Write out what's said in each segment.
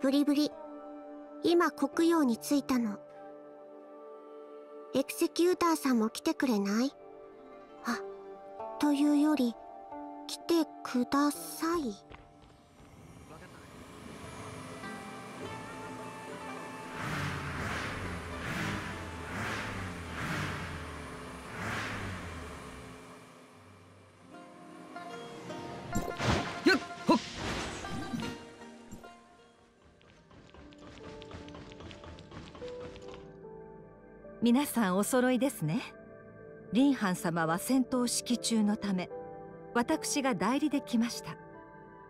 ブリブリ。今黒曜に着いたの。エクセキューターさんも来てくれない？あというより来てください。皆さんお揃いですね。林藩様は戦闘指揮中のため私が代理で来ました。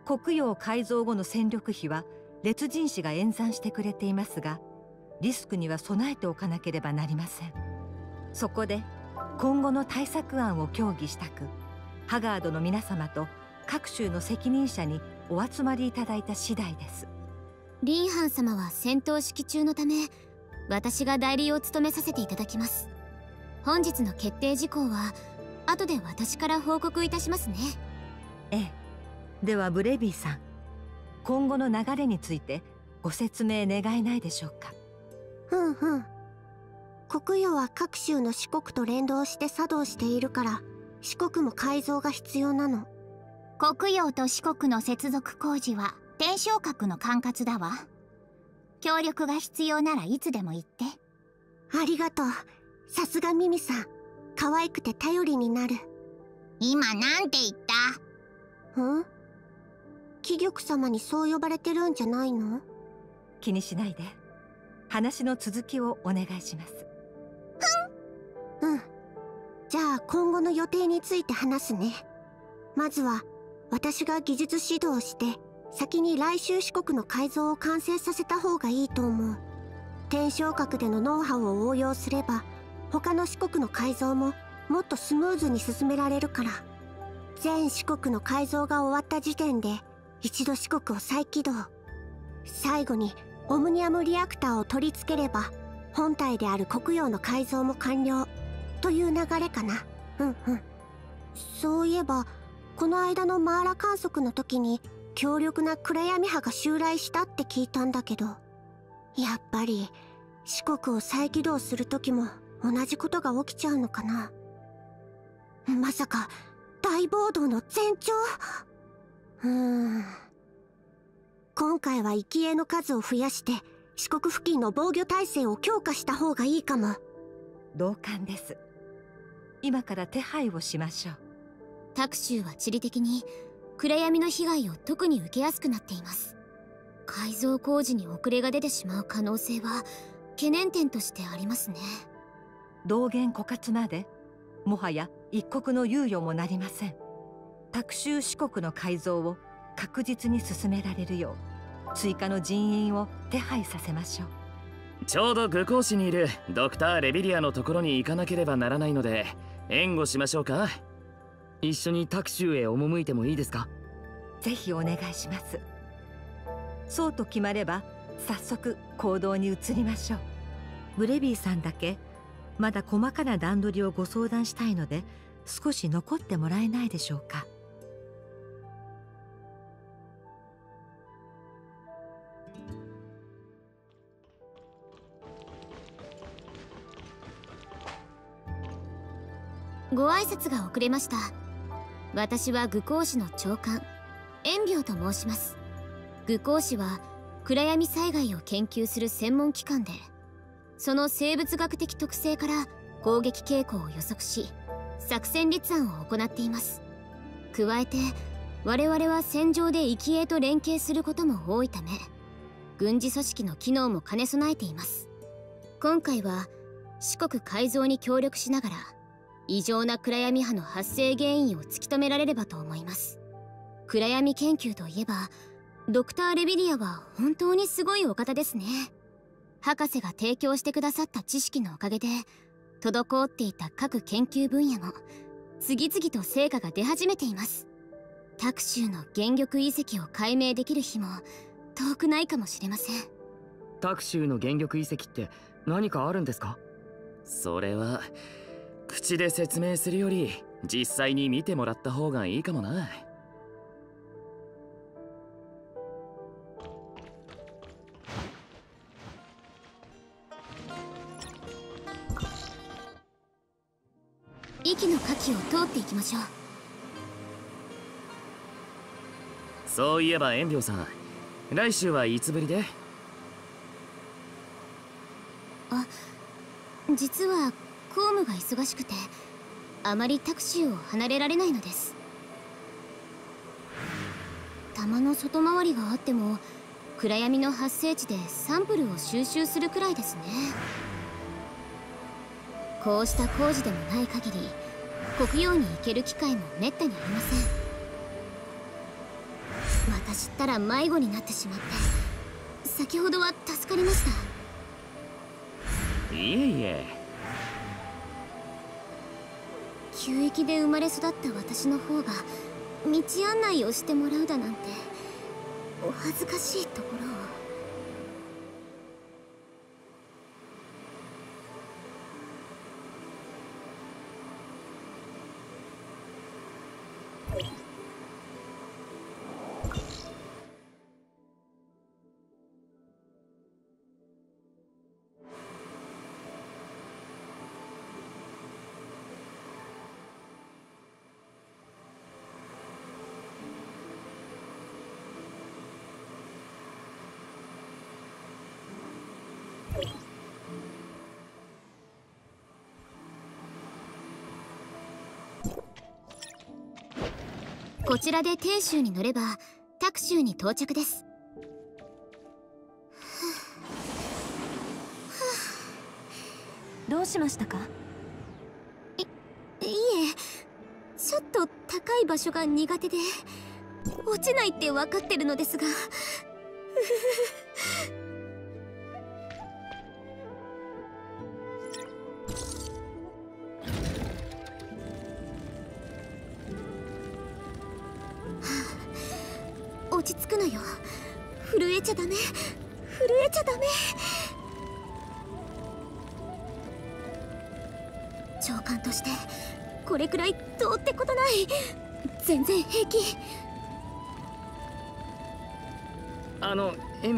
国用改造後の戦力費は列陣士が演算してくれていますがリスクには備えておかなければなりません。そこで今後の対策案を協議したくハガードの皆様と各州の責任者にお集まりいただいた次第です。リンハン様は戦闘指揮中のため私が代理を務めさせていただきます。本日の決定事項は後で私から報告いたしますね。ええ。ではブレビーさん今後の流れについてご説明願えないでしょうか？うんうん。国与は各州の四国と連動して作動しているから四国も改造が必要なの。国用と四国の接続工事は天正閣の管轄だわ協力が必要ならいつでも言って。ありがとう。さすがミミさん。可愛くて頼りになる。今なんて言った？ん？貴玉様にそう呼ばれてるんじゃないの？気にしないで。話の続きをお願いします。うん。じゃあ今後の予定について話すね。まずは私が技術指導して先に来週四国の改造を完成させた方がいいと思う。天正閣でのノウハウを応用すれば他の四国の改造ももっとスムーズに進められるから。全四国の改造が終わった時点で一度四国を再起動。最後にオムニアムリアクターを取り付ければ本体である黒曜の改造も完了。という流れかな。うんうん。そういえばこの間のマーラ観測の時に強力な暗闇波が襲来したって聞いたんだけどやっぱり四国を再起動する時も同じことが起きちゃうのかな。まさか大暴動の前兆？うーん。今回は生き絵の数を増やして四国付近の防御体制を強化した方がいいかも。同感です。今から手配をしましょう。タクシューは地理的に暗闇の被害を特に受けやすくなっています。改造工事に遅れが出てしまう可能性は懸念点としてありますね。道元枯渇までもはや一国の猶予もなりません。卓州四国の改造を確実に進められるよう追加の人員を手配させましょう。ちょうど愚行市にいるドクター・レビリアのところに行かなければならないので援護しましょうか一緒にタクシュへ赴いてもいいですか？ぜひお願いします。そうと決まれば早速行動に移りましょう。ブレビーさんだけまだ細かな段取りをご相談したいので少し残ってもらえないでしょうか？ご挨拶が遅れました私は愚行士の長官円病と申します。愚行士は暗闇災害を研究する専門機関でその生物学的特性から攻撃傾向を予測し作戦立案を行っています。加えて我々は戦場で生きと連携することも多いため軍事組織の機能も兼ね備えています。今回は四国改造に協力しながら異常な暗闇波の発生原因を突き止められればと思います。暗闇研究といえばドクター・レビリアは本当にすごいお方ですね。博士が提供してくださった知識のおかげで滞っていた各研究分野も次々と成果が出始めています。タクシューの原玉遺跡を解明できる日も遠くないかもしれません。タクシューの原玉遺跡って何かあるんですか？それは口で説明するより実際に見てもらった方がいいかもな。息の火器を通っていきましょう。そういえば遠病さん来週はいつぶりで？あ実は公務が忙しくてあまりタクシーを離れられないのです。弾の外回りがあっても暗闇の発生地でサンプルを収集するくらいですね。こうした工事でもない限り国用に行ける機会もめったにありません。私ったら迷子になってしまって先ほどは助かりました。いえいえ。旧域で生まれ育った私の方が道案内をしてもらうだなんてお恥ずかしいところを。こちらで天州に乗ればタク州に到着です。どうしましたか？いいえちょっと高い場所が苦手で落ちないって分かってるのですが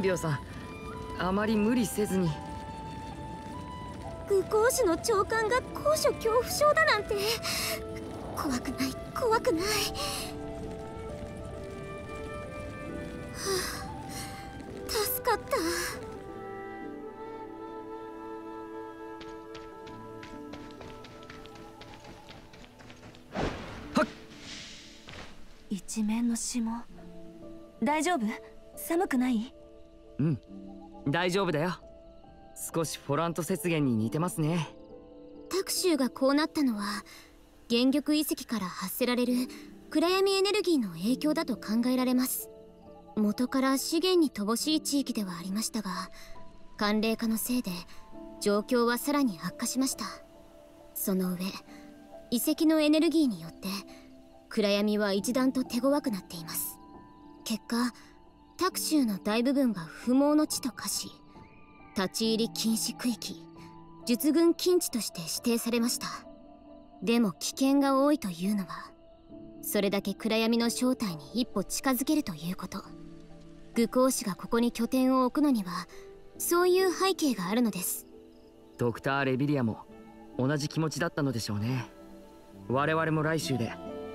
ビオさん。あまり無理せずに。愚行士の長官が高所恐怖症だなんて。怖くない怖くない。はあ助かった。一面の霜。大丈夫？寒くない？うん。大丈夫だよ。少しフォラント雪原に似てますね。タクシュがこうなったのは原玉遺跡から発せられる暗闇エネルギーの影響だと考えられます。元から資源に乏しい地域ではありましたが寒冷化のせいで状況はさらに悪化しました。その上遺跡のエネルギーによって暗闇は一段と手強くなっています。結果タクシュの大部分が不毛の地と化し立ち入り禁止区域術軍禁地として指定されました。でも危険が多いというのはそれだけ暗闇の正体に一歩近づけるということ。愚行士がここに拠点を置くのにはそういう背景があるのです。ドクター・レビリアも同じ気持ちだったのでしょうね。我々も来週で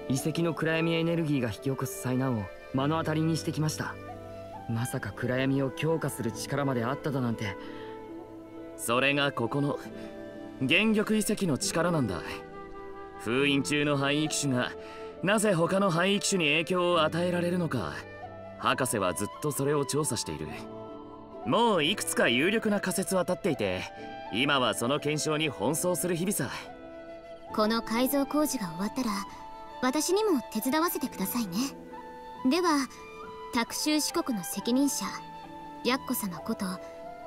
遺跡の暗闇エネルギーが引き起こす災難を目の当たりにしてきました。まさか暗闇を強化する力まであっただなんて。それがここの原玉遺跡の力なんだ。封印中の廃域種がなぜ他の廃域種に影響を与えられるのか。博士はずっとそれを調査している。もういくつか有力な仮説は立っていて今はその検証に奔走する日々さ。この改造工事が終わったら私にも手伝わせてくださいね。ではタクシュ四国の責任者ヤッコ様こと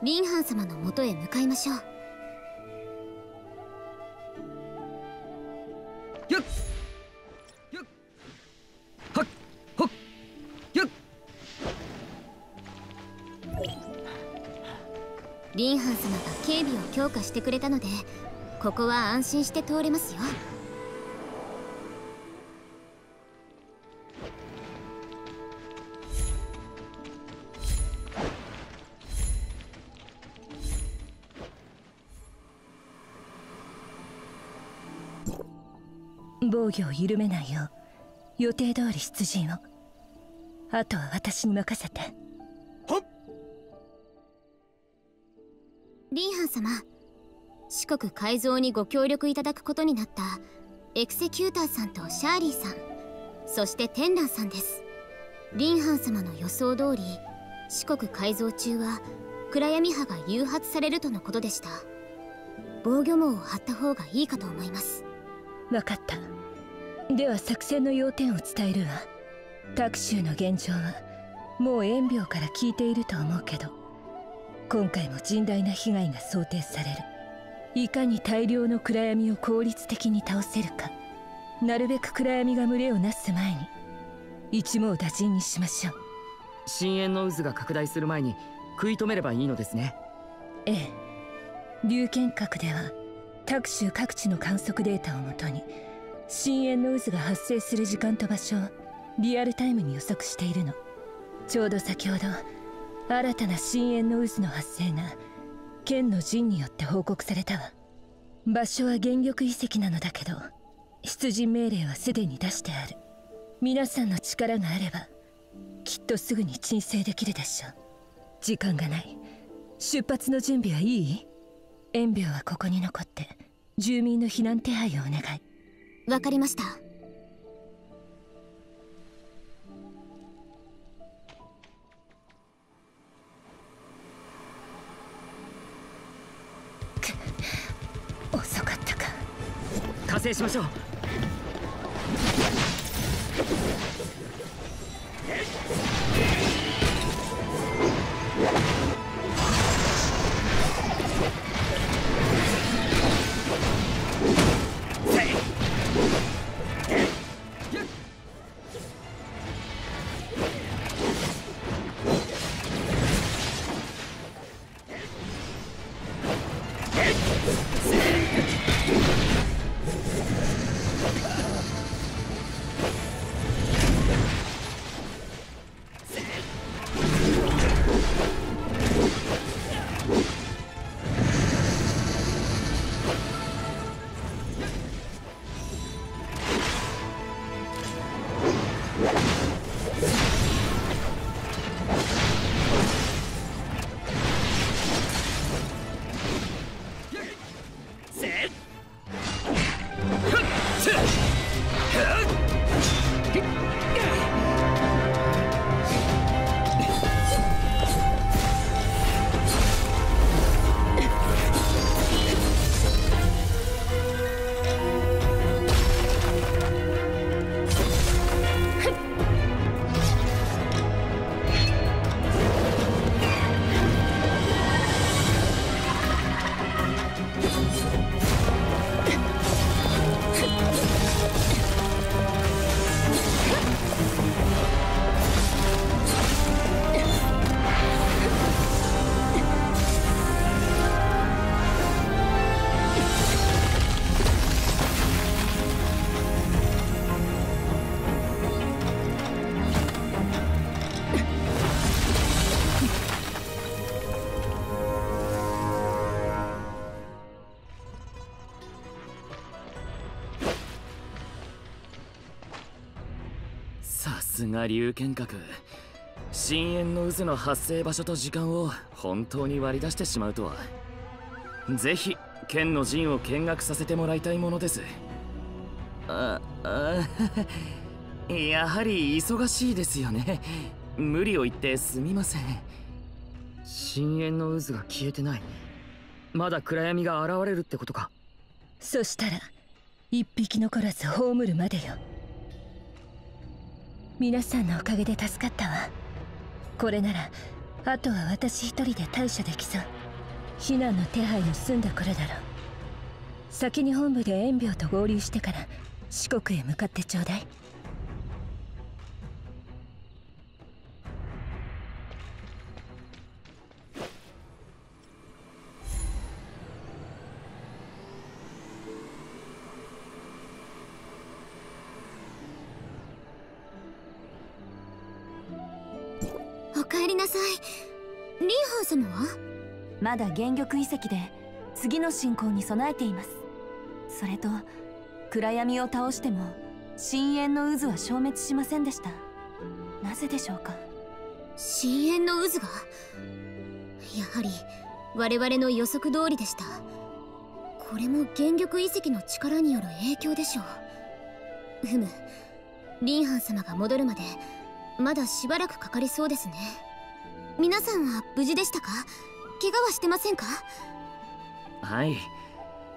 リンハン様のもとへ向かいましょう。よっよっはっほっよっ。リンハン様が警備を強化してくれたのでここは安心して通れますよ防御を緩めないよう予定通り出陣を。あとは私に任せて。はっ！リンハン様四国改造にご協力いただくことになったエクセキューターさんとシャーリーさんそしてテンランさんです。リンハン様の予想通り四国改造中は暗闇波が誘発されるとのことでした。防御網を張った方がいいかと思います。分かったでは作戦の要点を伝えるわ。タクシューの現状はもう援病から聞いていると思うけど今回も甚大な被害が想定される。いかに大量の暗闇を効率的に倒せるか。なるべく暗闇が群れをなす前に一網打尽にしましょう。深淵の渦が拡大する前に食い止めればいいのですね。ええ。龍剣閣では各州各地の観測データをもとに深淵の渦が発生する時間と場所をリアルタイムに予測しているの。ちょうど先ほど新たな深淵の渦の発生が剣の陣によって報告されたわ。場所は原玉遺跡なのだけど出陣命令はすでに出してある。皆さんの力があればきっとすぐに鎮静できるでしょう。時間がない。出発の準備はいい？援病はここに残って住民の避難手配をお願い。わかりました。遅かったか。加勢しましょう。が龍剣閣。深淵の渦の発生場所と時間を本当に割り出してしまうとは。ぜひ剣の陣を見学させてもらいたいものです。ああ やはり忙しいですよね。無理を言ってすみません。深淵の渦が消えてない。まだ暗闇が現れるってことか。そしたら一匹残らず葬るまでよ皆さんのおかげで助かったわ。これならあとは私一人で対処できそう。避難の手配も済んだ頃だろう。先に本部で遠病と合流してから四国へ向かってちょうだい。なさい。リンハン様は？まだ原玉遺跡で次の進行に備えています。それと暗闇を倒しても深淵の渦は消滅しませんでした。なぜでしょうか？深淵の渦が？やはり我々の予測通りでした。これも原玉遺跡の力による影響でしょう。ふむ。リンハン様が戻るまでまだしばらくかかりそうですね皆さんは無事でしたか？怪我はしてませんか？はい。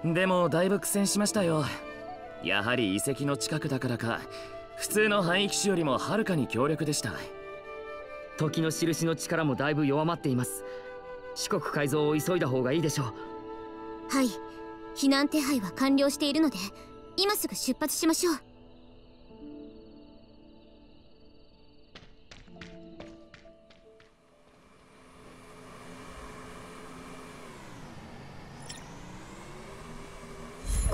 でもだいぶ苦戦しましたよ。やはり遺跡の近くだからか普通の廃棄種よりもはるかに強力でした。時の印の力もだいぶ弱まっています。四国改造を急いだ方がいいでしょう。はい。避難手配は完了しているので今すぐ出発しましょう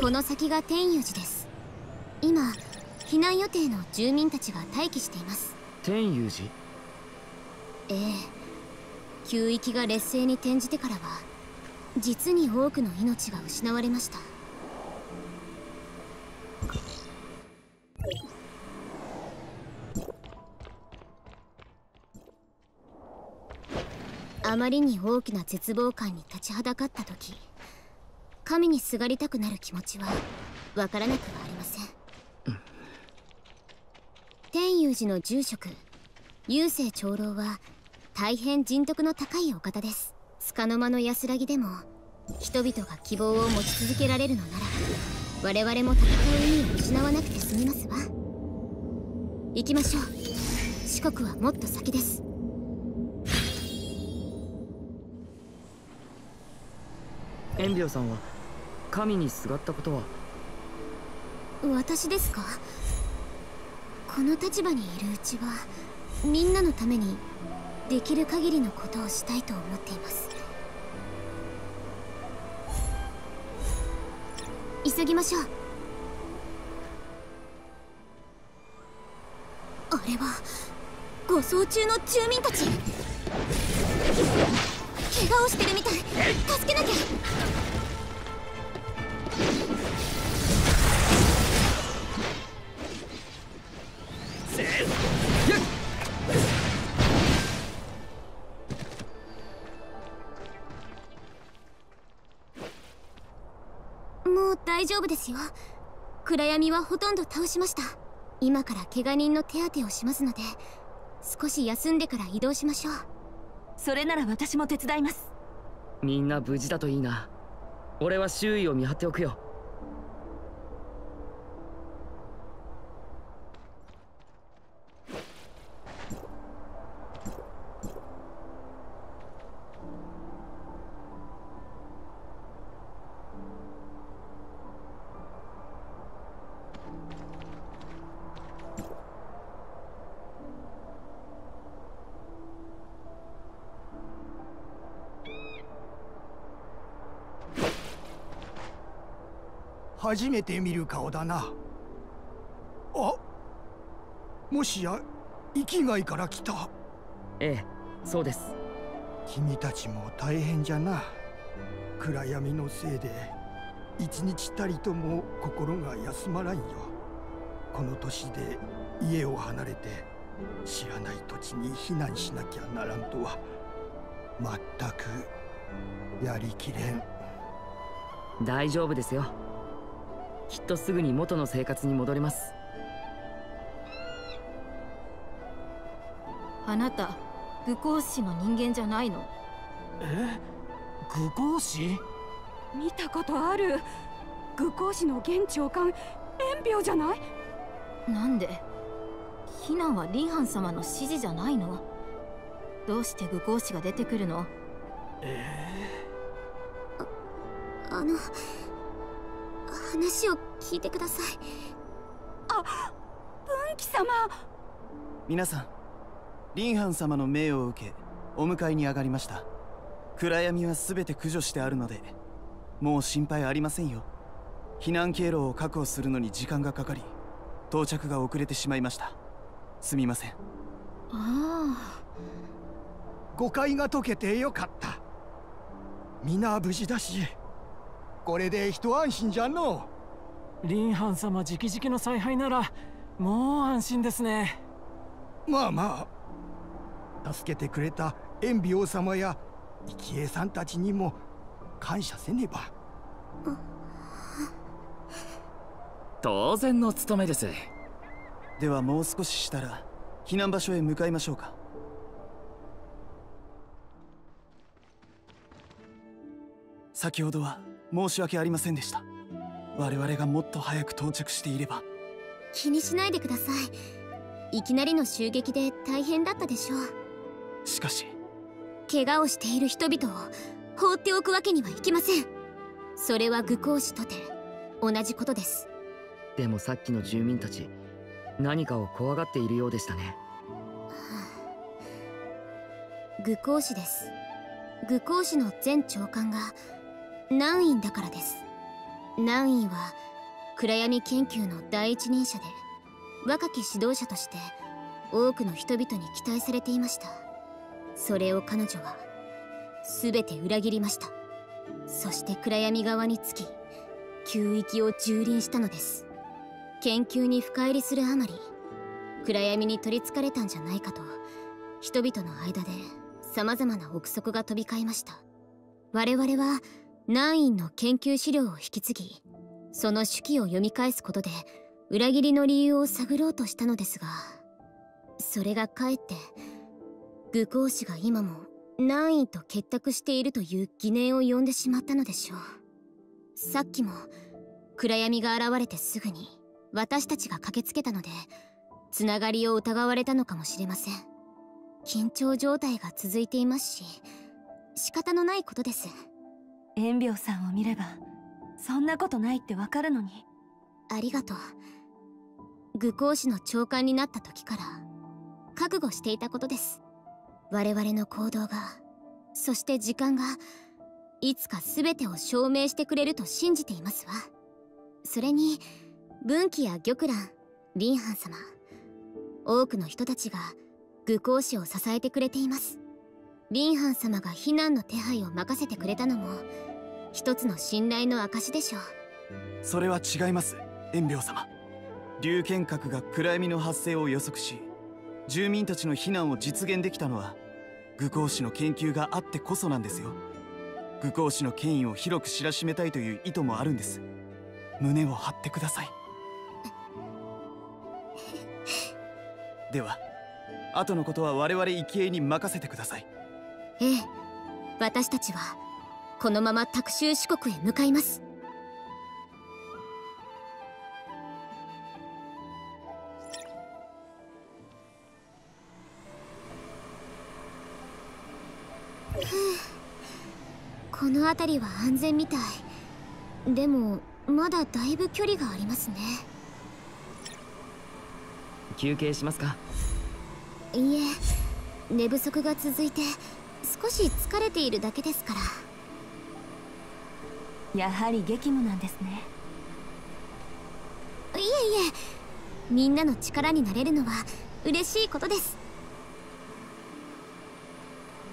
この先が天遊寺です。今避難予定の住民たちが待機しています。天遊寺？ええ。旧域が劣勢に転じてからは実に多くの命が失われました。あまりに大きな絶望感に立ちはだかった時神にすがりたくなる気持ちはわからなくはありません。天遊寺の住職雄星長老は大変人徳の高いお方です。束の間の安らぎでも人々が希望を持ち続けられるのなら我々も戦う意味を失わなくて済みますわ。行きましょう。四国はもっと先です。エンビオさんは神にすがったことは。私ですか？この立場にいるうちはみんなのためにできる限りのことをしたいと思っています。急ぎましょう。あれは護送中の住民たち。怪我をしてるみたい。助けなきゃ。丈夫ですよ。暗闇はほとんど倒しました。今から怪我人の手当てをしますので少し休んでから移動しましょう。それなら私も手伝います。みんな無事だといいな。俺は周囲を見張っておくよ初めて見る顔だな。あもしや生きがいから来た。ええそうです。君たちも大変じゃな。暗闇のせいで一日たりとも心が休まらんよ。この年で家を離れて知らない土地に避難しなきゃならんとはまったくやりきれん。大丈夫ですよきっとすぐに元の生活に戻ります。あなた愚行師の人間じゃないの？え？愚行師見たことある。愚行師の現長官炎病じゃない？なんで？避難はリンハン様の指示じゃないの？どうして愚行師が出てくるの？え？ああの話を聞いてください。あ文紀様。皆さんリンハン様の命を受けお迎えに上がりました。暗闇は全て駆除してあるのでもう心配ありませんよ。避難経路を確保するのに時間がかかり到着が遅れてしまいました。すみません。ああ。誤解が解けてよかった。皆無事だしこれで一安心じゃの。リンハン様直々の采配ならもう安心ですね。まあまあ。助けてくれたエビ王様や生恵さんたちにも感謝せねば。当然の務めです。ではもう少ししたら避難場所へ向かいましょうか。先ほどは申し訳ありませんでした。我々がもっと早く到着していれば。気にしないでください。いきなりの襲撃で大変だったでしょう。しかし。怪我をしている人々を放っておくわけにはいきません。それは愚行使とて同じことです。でもさっきの住民たち何かを怖がっているようでしたね。愚行使です。愚行使の前長官がナンインだからです。ナンインは暗闇研究の第一人者で若き指導者として多くの人々に期待されていました。それを彼女は全て裏切りました。そして暗闇側につき旧域を蹂躙したのです。研究に深入りするあまり暗闇に取りつかれたんじゃないかと人々の間で様々な憶測が飛び交いました。我々はナインの研究資料を引き継ぎその手記を読み返すことで裏切りの理由を探ろうとしたのですがそれがかえって愚行使が今もナインと結託しているという疑念を呼んでしまったのでしょう。さっきも暗闇が現れてすぐに私たちが駆けつけたのでつながりを疑われたのかもしれません。緊張状態が続いていますし仕方のないことです。炎病さんを見ればそんなことないってわかるのに。ありがとう。愚行使の長官になった時から覚悟していたことです。我々の行動がそして時間がいつか全てを証明してくれると信じていますわ。それに文紀や玉蘭林ン様多くの人たちが愚行使を支えてくれています。林ン様が避難の手配を任せてくれたのも一つの信頼の証でしょう。それは違います炎病様。龍剣閣が暗闇の発生を予測し住民たちの避難を実現できたのは愚行使の研究があってこそなんですよ。愚行使の権威を広く知らしめたいという意図もあるんです。胸を張ってください。では後のことは我々生きに任せてくださいええ。私たちはこのまま卓州四国へ向かいます。この辺りは安全みたい。でもまだだいぶ距離がありますね。休憩しますか？いいえ。寝不足が続いて少し疲れているだけですから。やはり激務なんですね。いえいえ。みんなの力になれるのは嬉しいことです。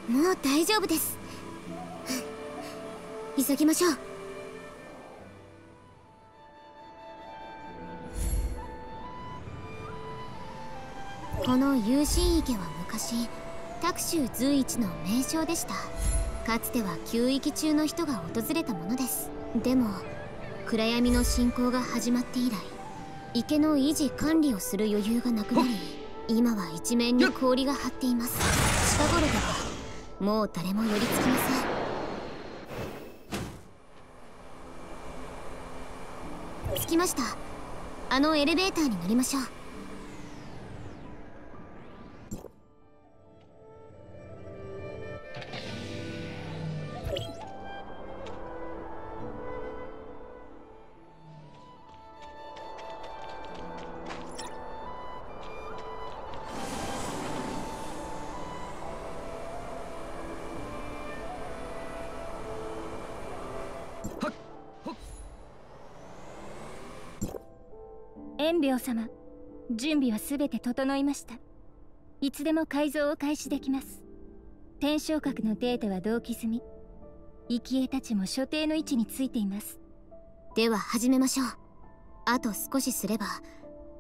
もう大丈夫です。急ぎましょう。この有心池は昔卓州随一の名称でした。かつては休域中の人が訪れたものです。でも暗闇の侵攻が始まって以来池の維持管理をする余裕がなくなり今は一面に氷が張っています。近頃ではもう誰も寄りつきません。着きました。あのエレベーターに乗りましょう様準備は全て整いました。いつでも改造を開始できます。天正閣のデータは同期済み。生きたちも所定の位置についています。では始めましょう。あと少しすれば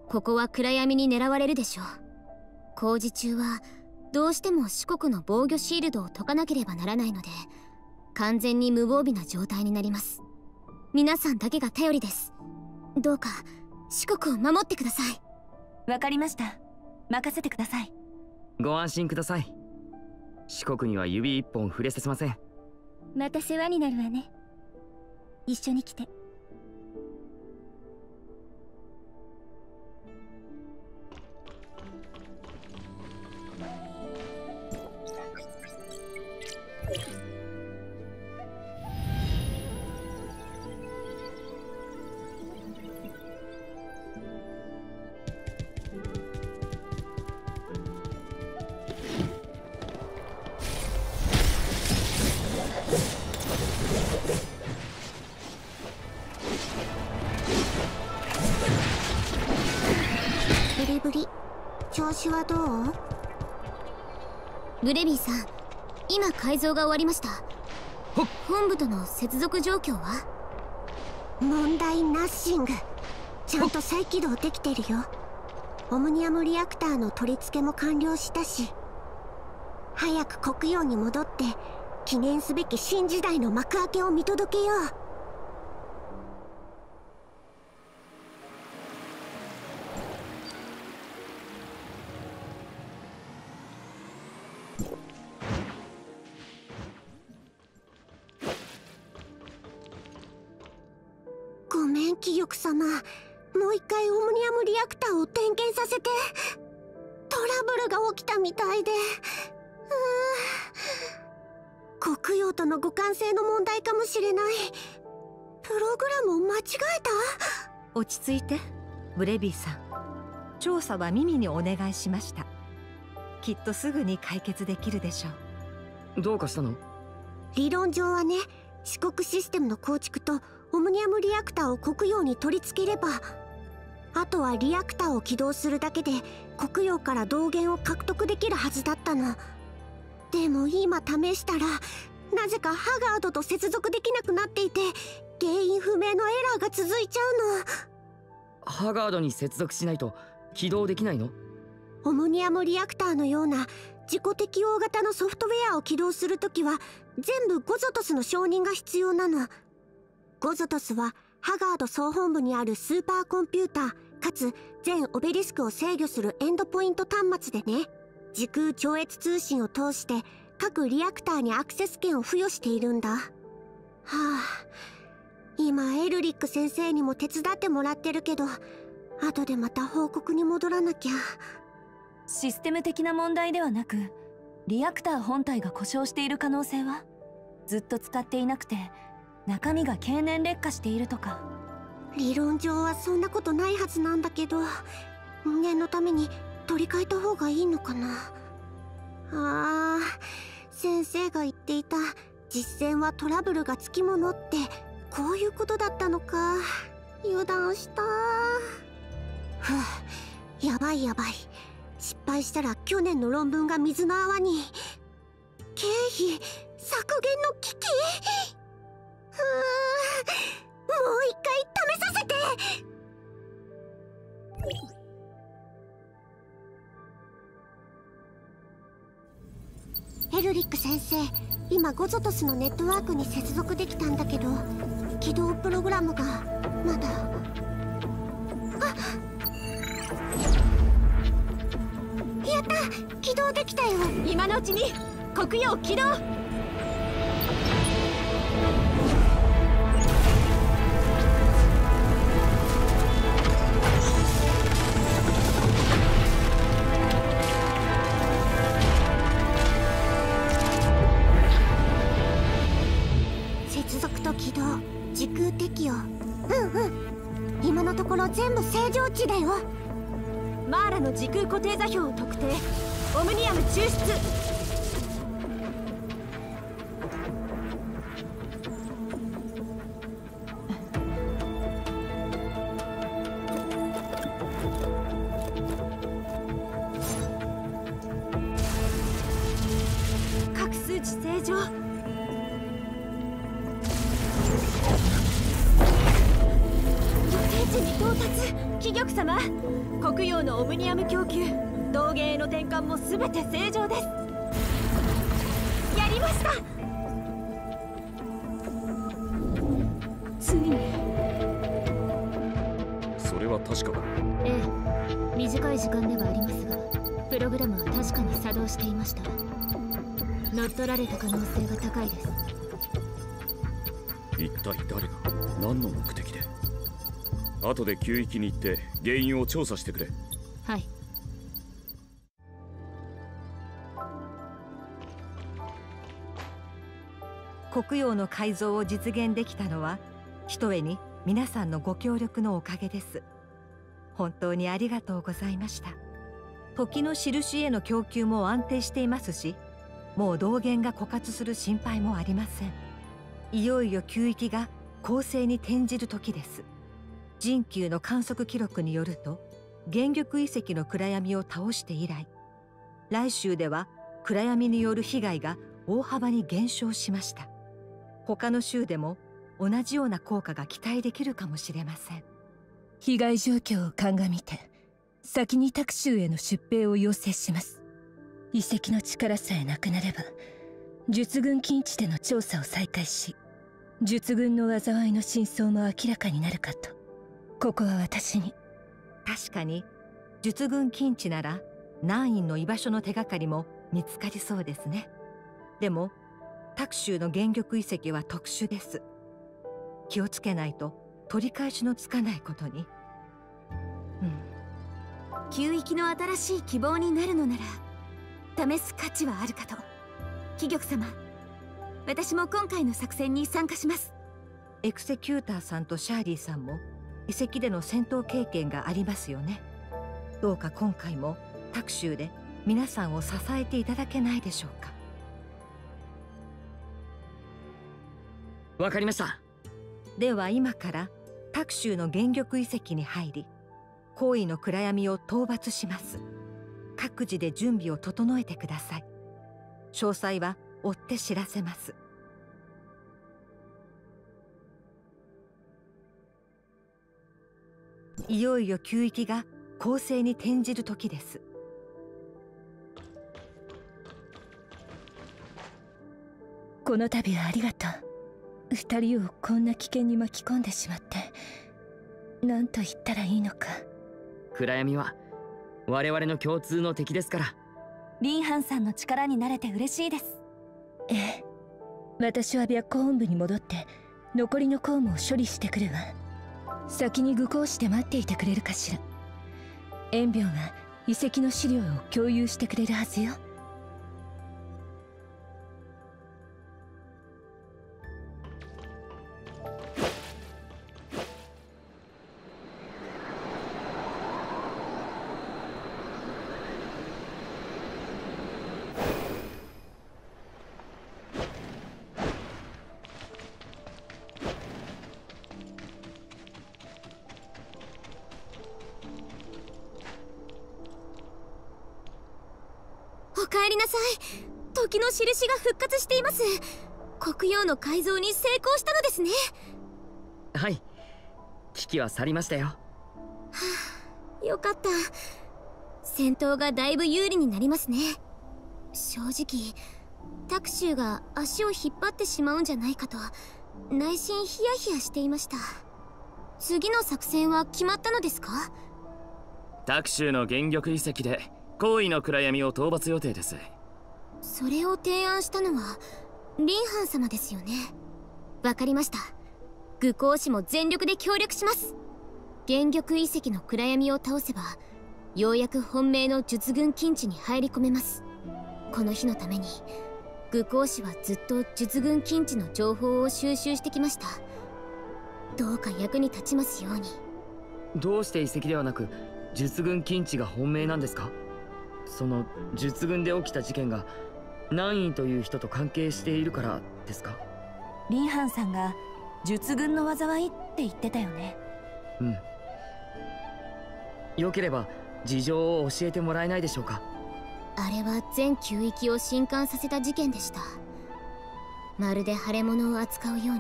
ここは暗闇に狙われるでしょう。工事中はどうしても四国の防御シールドを解かなければならないので完全に無防備な状態になります。皆さんだけが頼りです。どうか四国を守ってください。わかりました。任せてください。ご安心ください。四国には指一本触れさせません。また世話になるわね。一緒に来てが終わりました。本部との接続状況は？問題ナッシング。ちゃんと再起動できてるよ。オムニアムリアクターの取り付けも完了したし。早く国用に戻って記念すべき新時代の幕開けを見届けようめん貴玉様もう一回オムニアムリアクターを点検させてトラブルが起きたみたいで。うー国用との互換性の問題かもしれない。プログラムを間違えた？落ち着いてブレビーさん。調査はミミにお願いしました。きっとすぐに解決できるでしょう。どうかしたの？理論上はね四国システムの構築とオムニアムリアクターを国用に取り付ければあとはリアクターを起動するだけで国用から導源を獲得できるはずだったの。でも今試したらなぜかハガードと接続できなくなっていて原因不明のエラーが続いちゃうの。ハガードに接続しないと起動できないの？オムニアムリアクターのような自己適応型のソフトウェアを起動するときは全部ゴゾトスの承認が必要なのゴゾトスはハガード総本部にあるスーパーコンピューターかつ全オベリスクを制御するエンドポイント端末でね。時空超越通信を通して各リアクターにアクセス権を付与しているんだ。はあ。今エルリック先生にも手伝ってもらってるけど後でまた報告に戻らなきゃ。システム的な問題ではなくリアクター本体が故障している可能性はずっと使っていなくて中身が経年劣化しているとか。理論上はそんなことないはずなんだけど念のために取り替えた方がいいのかな。あー先生が言っていた実践はトラブルがつきものってこういうことだったのか。油断した。ふうやばいやばい。失敗したら去年の論文が水の泡に。経費削減の危機？もう一回試させて。エルリック先生今ゴゾトスのネットワークに接続できたんだけど起動プログラムがまだ。あやった。起動できたよ。今のうちに国用起動。ころ全部正常値だよ。マーラの時空固定座標を特定。オムニアム抽出。後で急域に行って原因を調査してくれ。はい。黒曜の改造を実現できたのはひとえに皆さんのご協力のおかげです。本当にありがとうございました。時の印への供給も安定していますしもう道元が枯渇する心配もありません。いよいよ急域が攻勢に転じる時です人球の観測記録によると原玉遺跡の暗闇を倒して以来来週では暗闇による被害が大幅に減少しました。他の州でも同じような効果が期待できるかもしれません。被害状況を鑑みて先にタク州への出兵を要請します。遺跡の力さえなくなれば術軍近地での調査を再開し術軍の災いの真相も明らかになるかと。ここは私に。確かに。術軍近地なら南院の居場所の手がかりも見つかりそうですね。でもタク州の原玉遺跡は特殊です。気をつけないと取り返しのつかないことに。旧域の新しい希望になるのなら試す価値はあるかと。貴玉様私も今回の作戦に参加します。エクセキューターさんとシャーリーさんも遺跡での戦闘経験がありますよね。どうか今回もタク州で皆さんを支えていただけないでしょうか。わかりました。では今からタク州の原玉遺跡に入り行為の暗闇を討伐します。各自で準備を整えてください。詳細は追って知らせますいよいよ急域が攻勢に転じる時です。この度はありがとう。二人をこんな危険に巻き込んでしまって何と言ったらいいのか。暗闇は我々の共通の敵ですから。リンハンさんの力になれて嬉しいです。ええ。私は白虎本部に戻って残りの公務を処理してくるわ先に愚行して待っていてくれるかしら。遠病が遺跡の資料を共有してくれるはずよ。活しています。黒曜の改造に成功したのですね。はい。危機は去りましたよ。はあよかった。戦闘がだいぶ有利になりますね。正直タクシュが足を引っ張ってしまうんじゃないかと内心ヒヤヒヤしていました。次の作戦は決まったのですか？タクシュの原玉遺跡で行為の暗闇を討伐予定です。それを提案したのはリンハン様ですよね。わかりました。愚行士も全力で協力します。原玉遺跡の暗闇を倒せばようやく本命の術軍近地に入り込めます。この日のために愚行士はずっと術軍近地の情報を収集してきました。どうか役に立ちますように。どうして遺跡ではなく術軍近地が本命なんですか？その術軍で起きた事件が南院という人と関係しているからですか？リンハンさんが術軍の災いって言ってたよね。うん。よければ事情を教えてもらえないでしょうか？あれは全球域を震撼させた事件でした。まるで腫れ物を扱うよう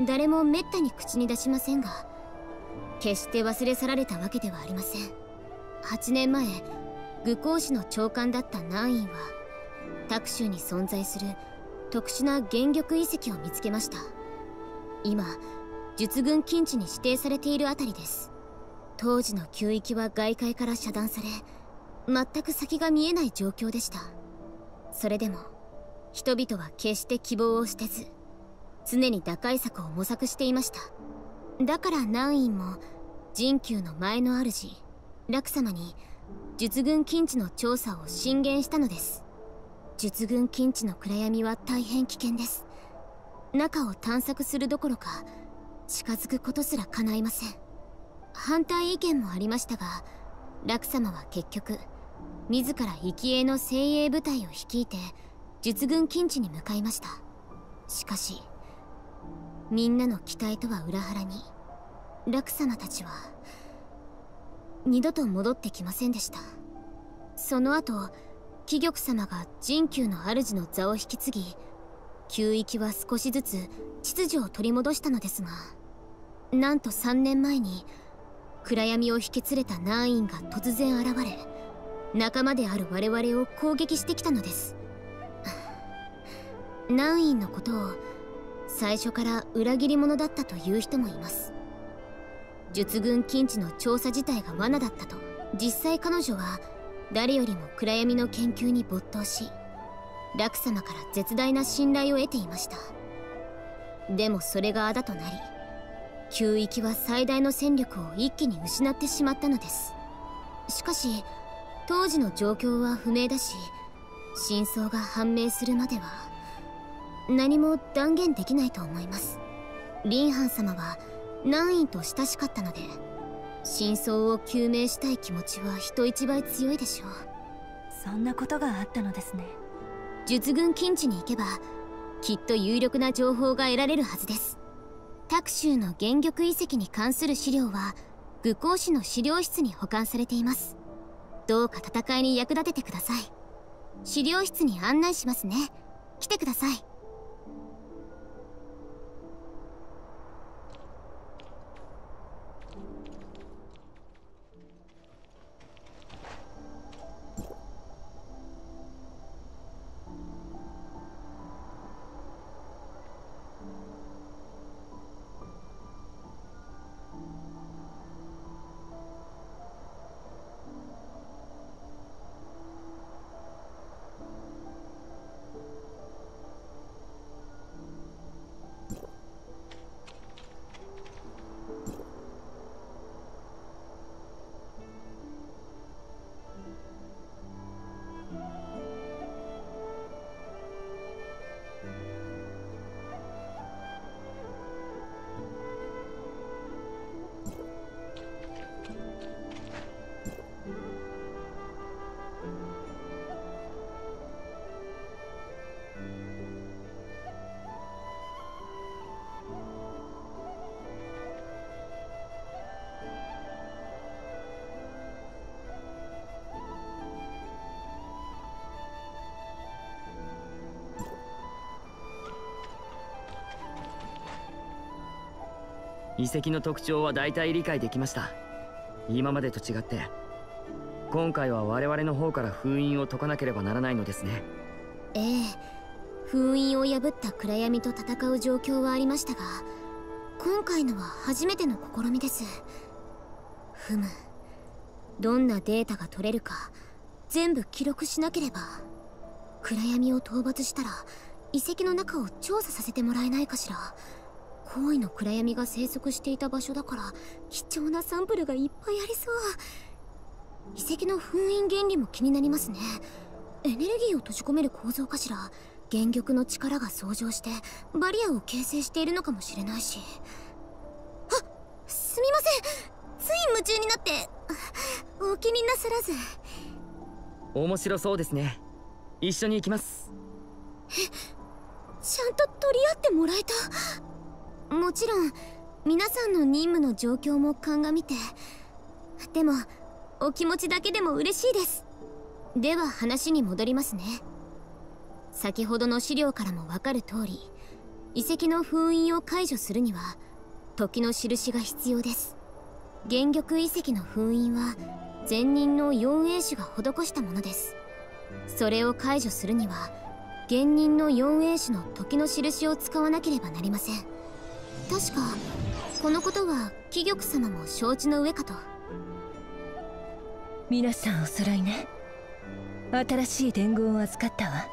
に。誰もめったに口に出しませんが決して忘れ去られたわけではありません。8年前愚行士の長官だった南院は卓州に存在する特殊な原玉遺跡を見つけました。今術軍禁地に指定されているあたりです。当時の急域は外界から遮断され全く先が見えない状況でした。それでも人々は決して希望を捨てず常に打開策を模索していました。だから南院も人宮の前の主楽様に術軍禁地の調査を進言したのです。術軍禁地の暗闇は大変危険です。中を探索するどころか近づくことすら叶いません。反対意見もありましたが楽様は結局自ら生き鋭の精鋭部隊を率いて術軍禁地に向かいました。しかしみんなの期待とは裏腹に楽様たちは二度と戻ってきませんでした。その後貴玉様が人宮の主の座を引き継ぎ旧域は少しずつ秩序を取り戻したのですがなんと3年前に暗闇を引き連れたナーインが突然現れ仲間である我々を攻撃してきたのです。ナーインのことを最初から裏切り者だったという人もいます。術軍禁地の調査自体が罠だったと実際彼女は誰よりも暗闇の研究に没頭し楽様から絶大な信頼を得ていました。でもそれがあだとなり旧域は最大の戦力を一気に失ってしまったのです。しかし当時の状況は不明だし真相が判明するまでは何も断言できないと思います。リンハン様はナインと親しかったので真相を究明したい気持ちは人一倍強いでしょう。そんなことがあったのですね。術軍禁地に行けばきっと有力な情報が得られるはずです。卓州の原玉遺跡に関する資料は愚行士の資料室に保管されています。どうか戦いに役立ててください。資料室に案内しますね。来てください遺跡の特徴は大体理解できました。今までと違って。今回は我々の方から封印を解かなければならないのですね。ええ封印を破った暗闇と戦う状況はありましたが今回のは初めての試みです。ふむ。どんなデータが取れるか全部記録しなければ暗闇を討伐したら遺跡の中を調査させてもらえないかしら。方位の暗闇が生息していた場所だから貴重なサンプルがいっぱいありそう。遺跡の封印原理も気になりますね。エネルギーを閉じ込める構造かしら原玉の力が相乗してバリアを形成しているのかもしれないし。あすみません。つい夢中になってお気になさらず。面白そうですね。一緒に行きます。えちゃんと取り合ってもらえたもちろん皆さんの任務の状況も鑑みてでもお気持ちだけでも嬉しいです。では話に戻りますね。先ほどの資料からもわかる通り遺跡の封印を解除するには時の印が必要です。元玉遺跡の封印は前任の四英種が施したものです。それを解除するには現任の四英種の時の印を使わなければなりません。確かこのことは貴玉様も承知の上かと。皆さんお揃いね。新しい伝言を預かったわ。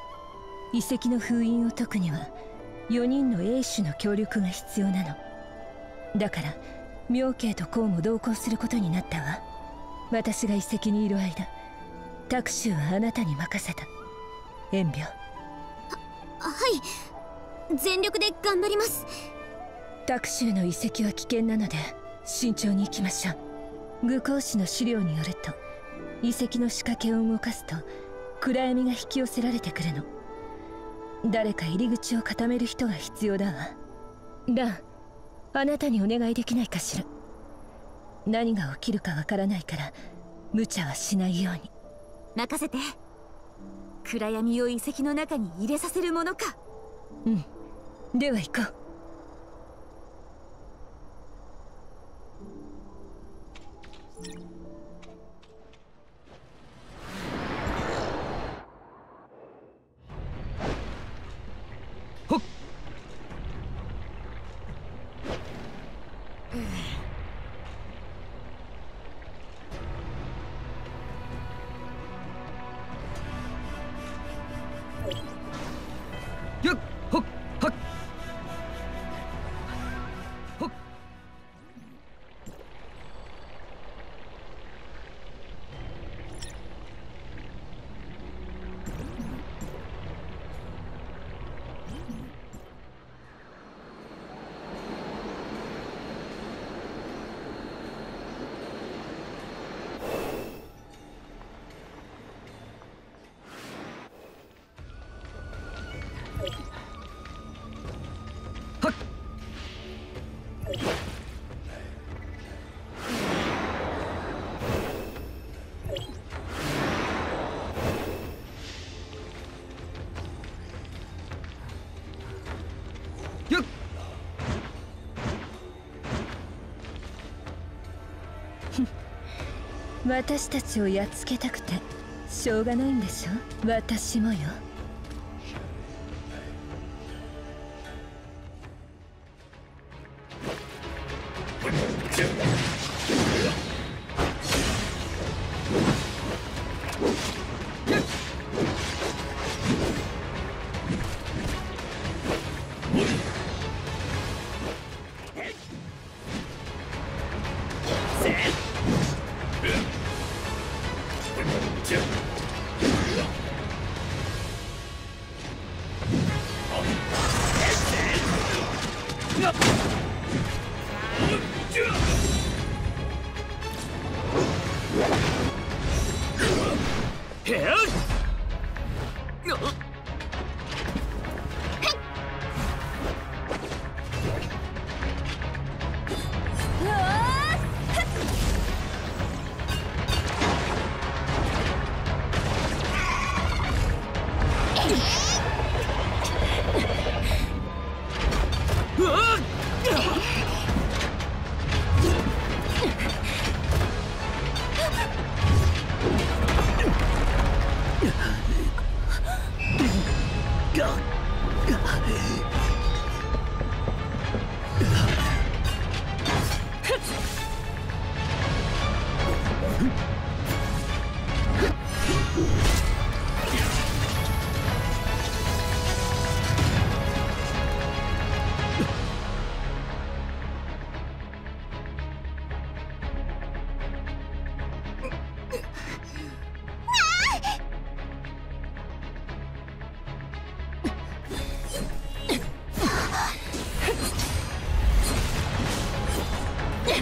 遺跡の封印を解くには4人の英種の協力が必要なの。だから妙慶とコウも同行することになったわ。私が遺跡にいる間タクシュはあなたに任せた。塩病。はい。全力で頑張りますタクシュの遺跡は危険なので慎重に行きましょう。愚行士の資料によると遺跡の仕掛けを動かすと暗闇が引き寄せられてくるの。誰か入り口を固める人が必要だわ。ランあなたにお願いできないかしら。何が起きるかわからないから無茶はしないように。任せて。暗闇を遺跡の中に入れさせるものか。うん。では行こう私たちをやっつけたくてしょうがないんでしょ？私もよ。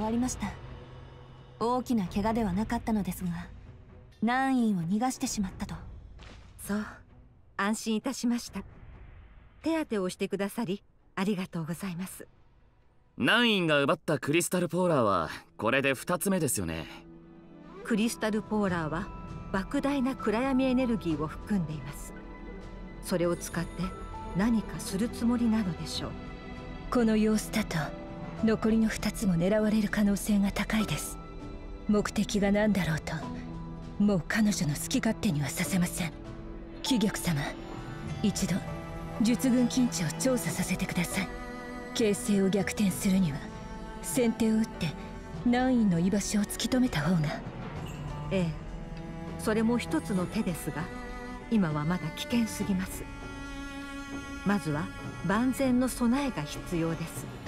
終わりました。大きな怪我ではなかったのですがナンインを逃がしてしまったと。そう。安心いたしました。手当てをしてくださりありがとうございます。ナンインが奪ったクリスタルポーラーはこれで2つ目ですよね。クリスタルポーラーは莫大な暗闇エネルギーを含んでいます。それを使って何かするつもりなのでしょう。この様子だと残りの2つも狙われる可能性が高いです。目的が何だろうともう彼女の好き勝手にはさせません。貴玉様一度術軍緊張を調査させてください。形勢を逆転するには先手を打ってナインの居場所を突き止めた方が。ええ。それも一つの手ですが今はまだ危険すぎます。まずは万全の備えが必要です。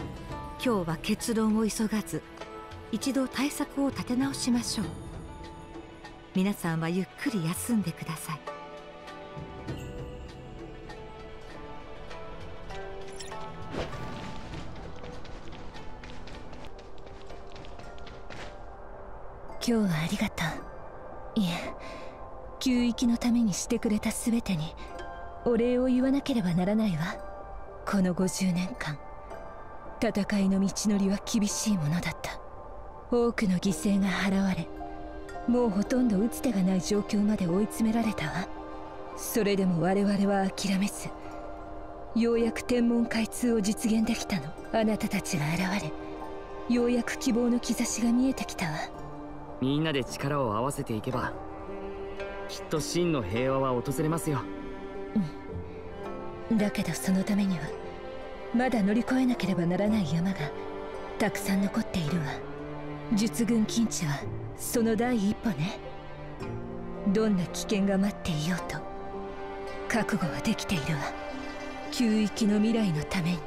今日は結論を急がず一度対策を立て直しましょう。皆さんはゆっくり休んでください。今日はありがとう。いえ救域のためにしてくれた全てにお礼を言わなければならないわ。この50年間。戦いの道のりは厳しいものだった。多くの犠牲が払われもうほとんど打つ手がない状況まで追い詰められたわ。それでも我々は諦めずようやく天文開通を実現できたの。あなたたちが現れようやく希望の兆しが見えてきたわ。みんなで力を合わせていけばきっと真の平和は訪れますよ。うん。だけどそのためにはまだ乗り越えなければならない山がたくさん残っているわ。術軍禁地はその第一歩ね。どんな危険が待っていようと覚悟はできているわ。旧域の未来のために。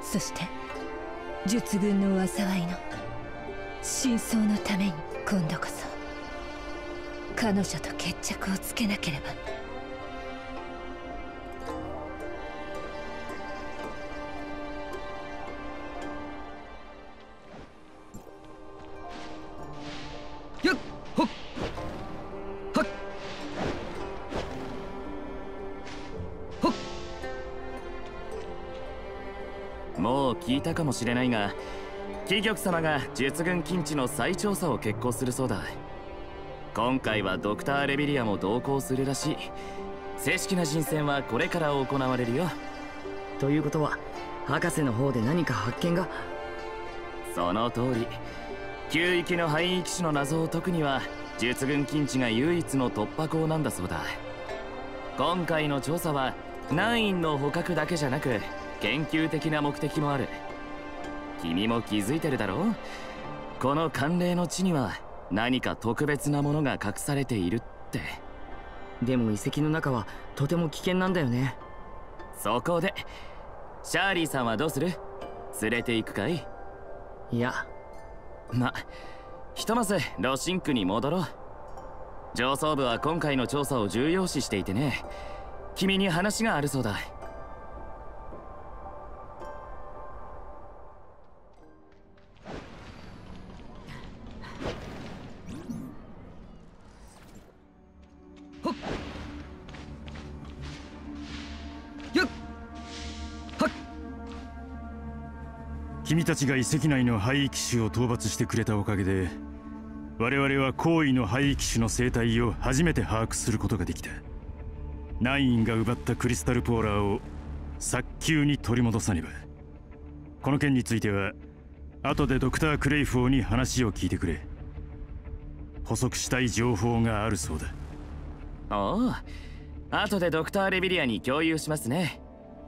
そして術軍の災いの真相のために今度こそ。彼女と決着をつけなければ。もう聞いたかもしれないが貴玉様が術軍禁地の再調査を決行するそうだ。今回はドクター・レビリアも同行するらしい。正式な人選はこれから行われるよ。ということは博士の方で何か発見が？その通り旧域の廃域種の謎を解くには術軍禁地が唯一の突破口なんだそうだ。今回の調査はナインの捕獲だけじゃなく研究的な目的もある。君も気づいてるだろう？この寒冷の地には何か特別なものが隠されているって。でも遺跡の中はとても危険なんだよね。そこでシャーリーさんはどうする？連れて行くかい？いやまひとまずロシンクに戻ろう。上層部は今回の調査を重要視していてね。君に話があるそうだ。君たちが遺跡内の廃域種を討伐してくれたおかげで我々は行為の廃域種の生態を初めて把握することができた。ナインが奪ったクリスタルポーラーを早急に取り戻さねば。この件については後でドクター・クレイフォーに話を聞いてくれ。補足したい情報があるそうだ。おお後でドクター・レビリアに共有しますね。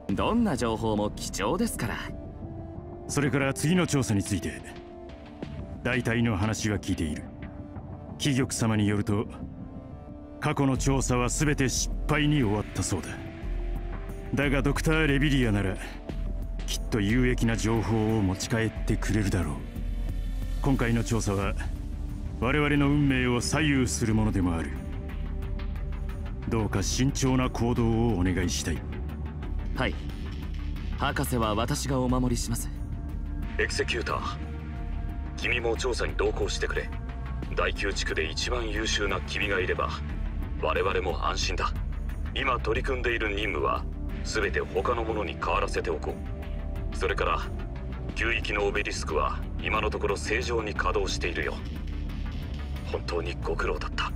どんな情報も貴重ですから。それから次の調査について大体の話は聞いている。貴玉様によると過去の調査は全て失敗に終わったそうだ。だがドクター・レビリアならきっと有益な情報を持ち帰ってくれるだろう。今回の調査は我々の運命を左右するものでもある。どうか慎重な行動をお願いしたい。はい。博士は私がお守りします。エクセキューター。君も調査に同行してくれ。第9地区で一番優秀な君がいれば我々も安心だ。今取り組んでいる任務は全て他の者に代わらせておこう。それから旧域のオベリスクは今のところ正常に稼働しているよ。本当にご苦労だった。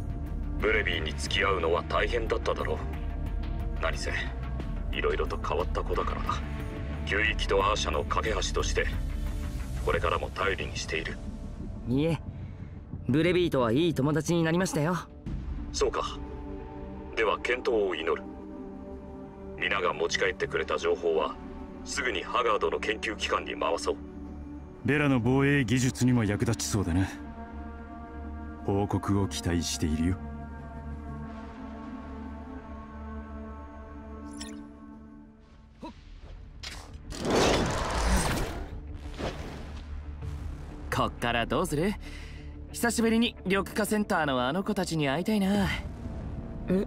ブレビーに付き合うのは大変だっただろう。何せ色々と変わった子だからな。旧域とアーシャの架け橋としてこれからも頼りにしている。いえブレビーとはいい友達になりましたよ。そうか。では健闘を祈る。皆が持ち帰ってくれた情報はすぐにハガードの研究機関に回そう。ベラの防衛技術にも役立ちそうだな。報告を期待しているよこっからどうする？久しぶりに緑化センターのあの子たちに会いたいな。え？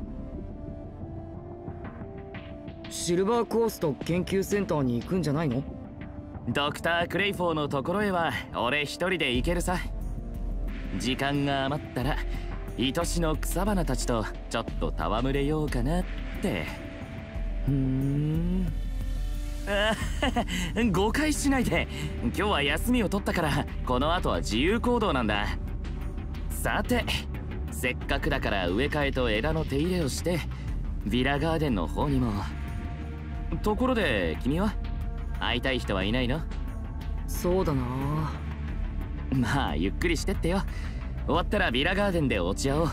シルバーコースト研究センターに行くんじゃないの？ドクター・クレイフォーのところへは俺一人で行けるさ。時間が余ったら愛しの草花たちとちょっと戯れようかなって。ふん。あ 誤解しないで。今日は休みを取ったからこの後は自由行動なんだ。さてせっかくだから植え替えと枝の手入れをしてビラガーデンの方にも。ところで君は？会いたい人はいないの？そうだな。まあゆっくりしてってよ。終わったらビラガーデンで落ち合おう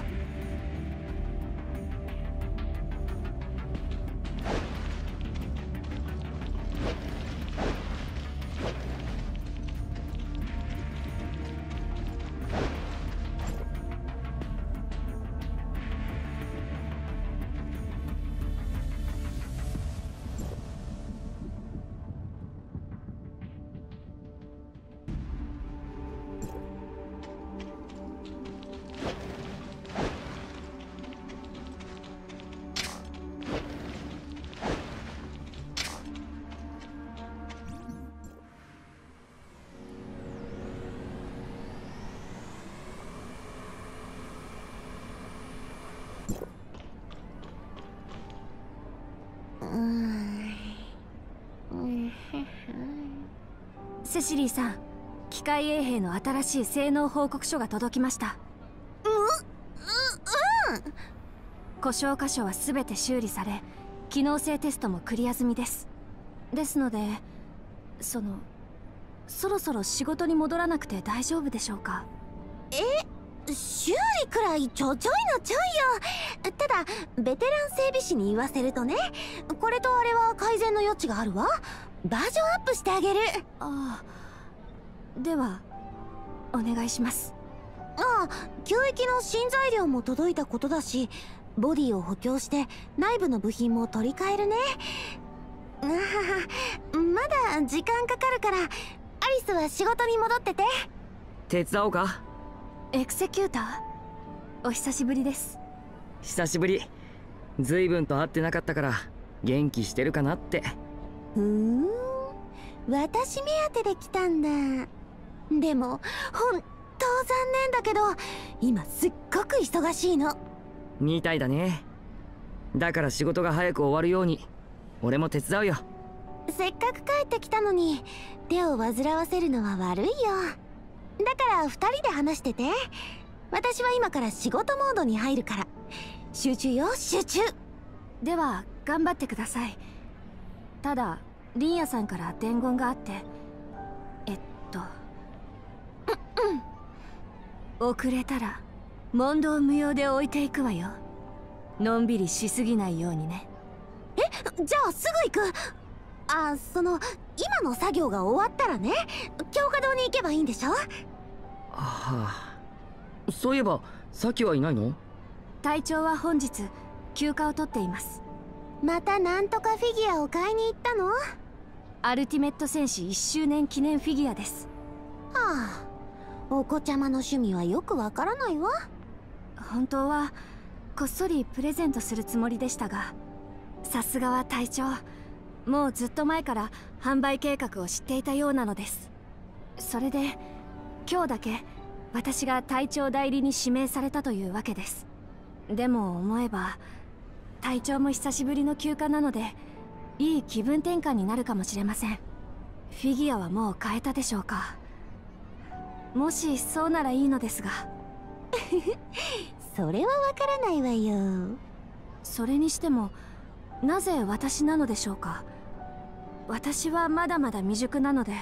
シリーさん機械衛兵の新しい性能報告書が届きました。うううん故障箇所は全て修理され機能性テストもクリア済みです。ですのでそのそろそろ仕事に戻らなくて大丈夫でしょうか？え修理くらいちょちょいのちょいよ。ただベテラン整備士に言わせるとねこれとあれは改善の余地があるわ。バージョンアップしてあげる。ああ。ではお願いします。ああ救益の新材料も届いたことだしボディを補強して内部の部品も取り替えるね。ああまだ時間かかるからアリスは仕事に戻ってて。手伝おうか？エクセキューター？お久しぶりです。久しぶり。随分と会ってなかったから元気してるかなってふーん。私目当てで来たんだ。でも本当残念だけど今すっごく忙しいの。みたいだね。だから仕事が早く終わるように俺も手伝うよ。せっかく帰ってきたのに手を煩わせるのは悪いよ。だから二人で話してて。私は今から仕事モードに入るから。集中よ集中。では頑張ってくださいただリンヤさんから伝言があって。えっと。遅れたら問答無用で置いていくわよ。のんびりしすぎないようにね。えじゃあすぐ行く。あその今の作業が終わったらね強化堂に行けばいいんでしょ？はあ。そういえばサキはいないの？隊長は本日休暇を取っていますまたなんとかフィギュアを買いに行ったの？アルティメット戦士1周年記念フィギュアです。はあお子ちゃまの趣味はよくわからないわ。本当はこっそりプレゼントするつもりでしたがさすがは隊長。もうずっと前から販売計画を知っていたようなのです。それで今日だけ私が隊長代理に指名されたというわけです。でも思えば隊長も久しぶりの休暇なのでいい気分転換になるかもしれません。フィギュアはもう変えたでしょうか？もしそうならいいのですが。それはわからないわよ。それにしてもなぜ私なのでしょうか？私はまだまだ未熟なので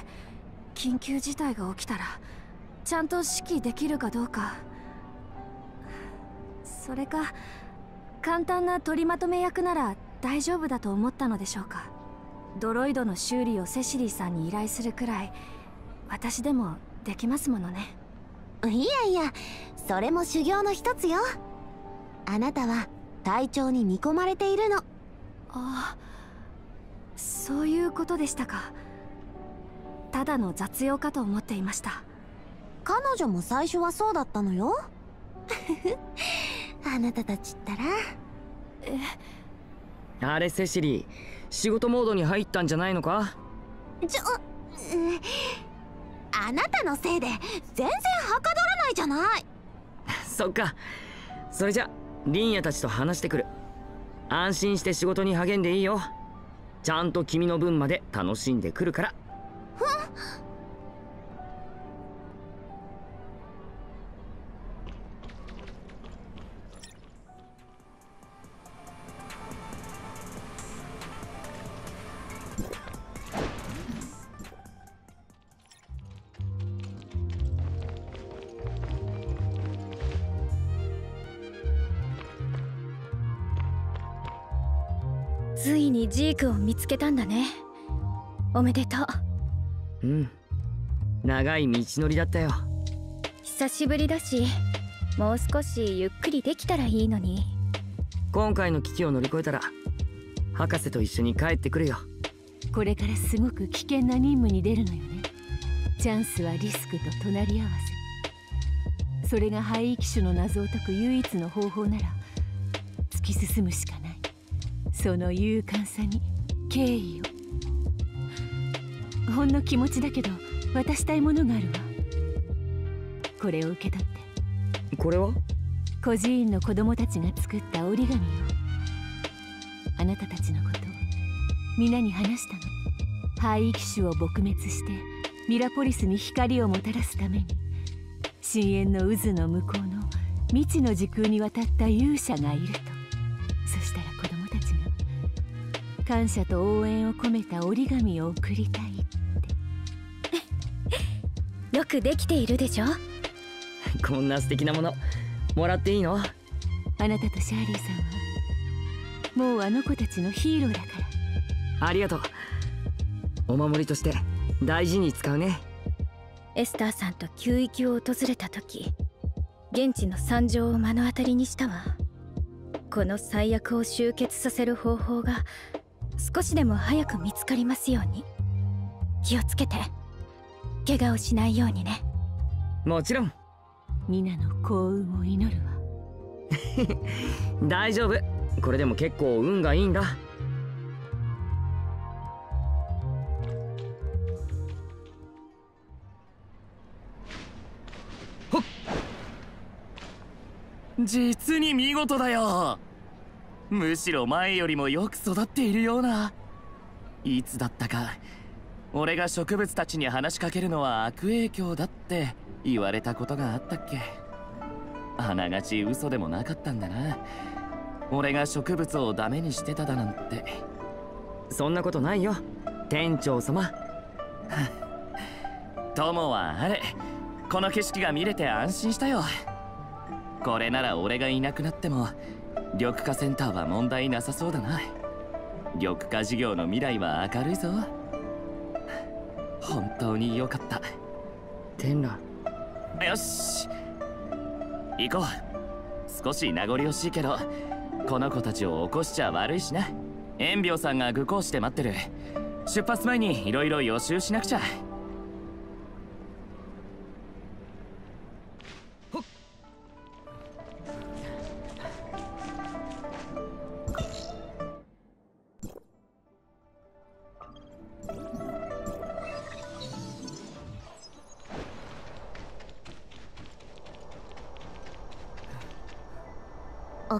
緊急事態が起きたらちゃんと指揮できるかどうか。それか簡単な取りまとめ役なら大丈夫だと思ったのでしょうか。ドロイドの修理をセシリーさんに依頼するくらい私でもできますものね。いやいやそれも修行の一つよ。あなたは隊長に見込まれているの。ああそういうことでしたか。ただの雑用かと思っていました。彼女も最初はそうだったのよ あなたたちったら。え？あれセシリー。仕事モードに入ったんじゃないのか？ちょ、あなたのせいで全然はかどらないじゃない。そっか。それじゃリンヤたちと話してくる。安心して仕事に励んでいいよ。ちゃんと君の分まで楽しんでくるからついにジークを見つけたんだね。おめでとう。うん。長い道のりだったよ。久しぶりだしもう少しゆっくりできたらいいのに。今回の危機を乗り越えたら博士と一緒に帰ってくるよ。これからすごく危険な任務に出るのよね。チャンスはリスクと隣り合わせ。それが廃域種の謎を解く唯一の方法なら突き進むしかないその勇敢さに敬意を。ほんの気持ちだけど渡したいものがあるわ。これを受け取って。これは？孤児院の子供たちが作った折り紙よ。あなたたちのことを皆に話したの。廃域種を撲滅してミラポリスに光をもたらすために。深淵の渦の向こうの未知の時空に渡った勇者がいると感謝と応援を込めた折り紙を送りたい よくできているでしょ？こんな素敵なもの。もらっていいの？あなたとシャーリーさんはもうあの子たちのヒーローだから。ありがとう。お守りとして大事に使うね。エスターさんと旧域を訪れた時現地の惨状を目の当たりにしたわ。この最悪を集結させる方法が少しでも早く見つかりますように。気をつけて。怪我をしないようにね。もちろん。皆の幸運を祈るわ。大丈夫。これでも結構運がいいんだ。実に見事だよむしろ前よりもよく育っているような。いつだったか俺が植物たちに話しかけるのは悪影響だって言われたことがあったっけ。あながち嘘でもなかったんだな。俺が植物をダメにしてただなんて。そんなことないよ。店長様。友はあれ。この景色が見れて安心したよ。これなら俺がいなくなっても緑化センターは問題なさそうだな。緑化事業の未来は明るいぞ。本当に良かった。天蘭よし。行こう。少し名残惜しいけどこの子たちを起こしちゃ悪いしな。塩病さんが愚行して待ってる。出発前にいろいろ予習しなくちゃ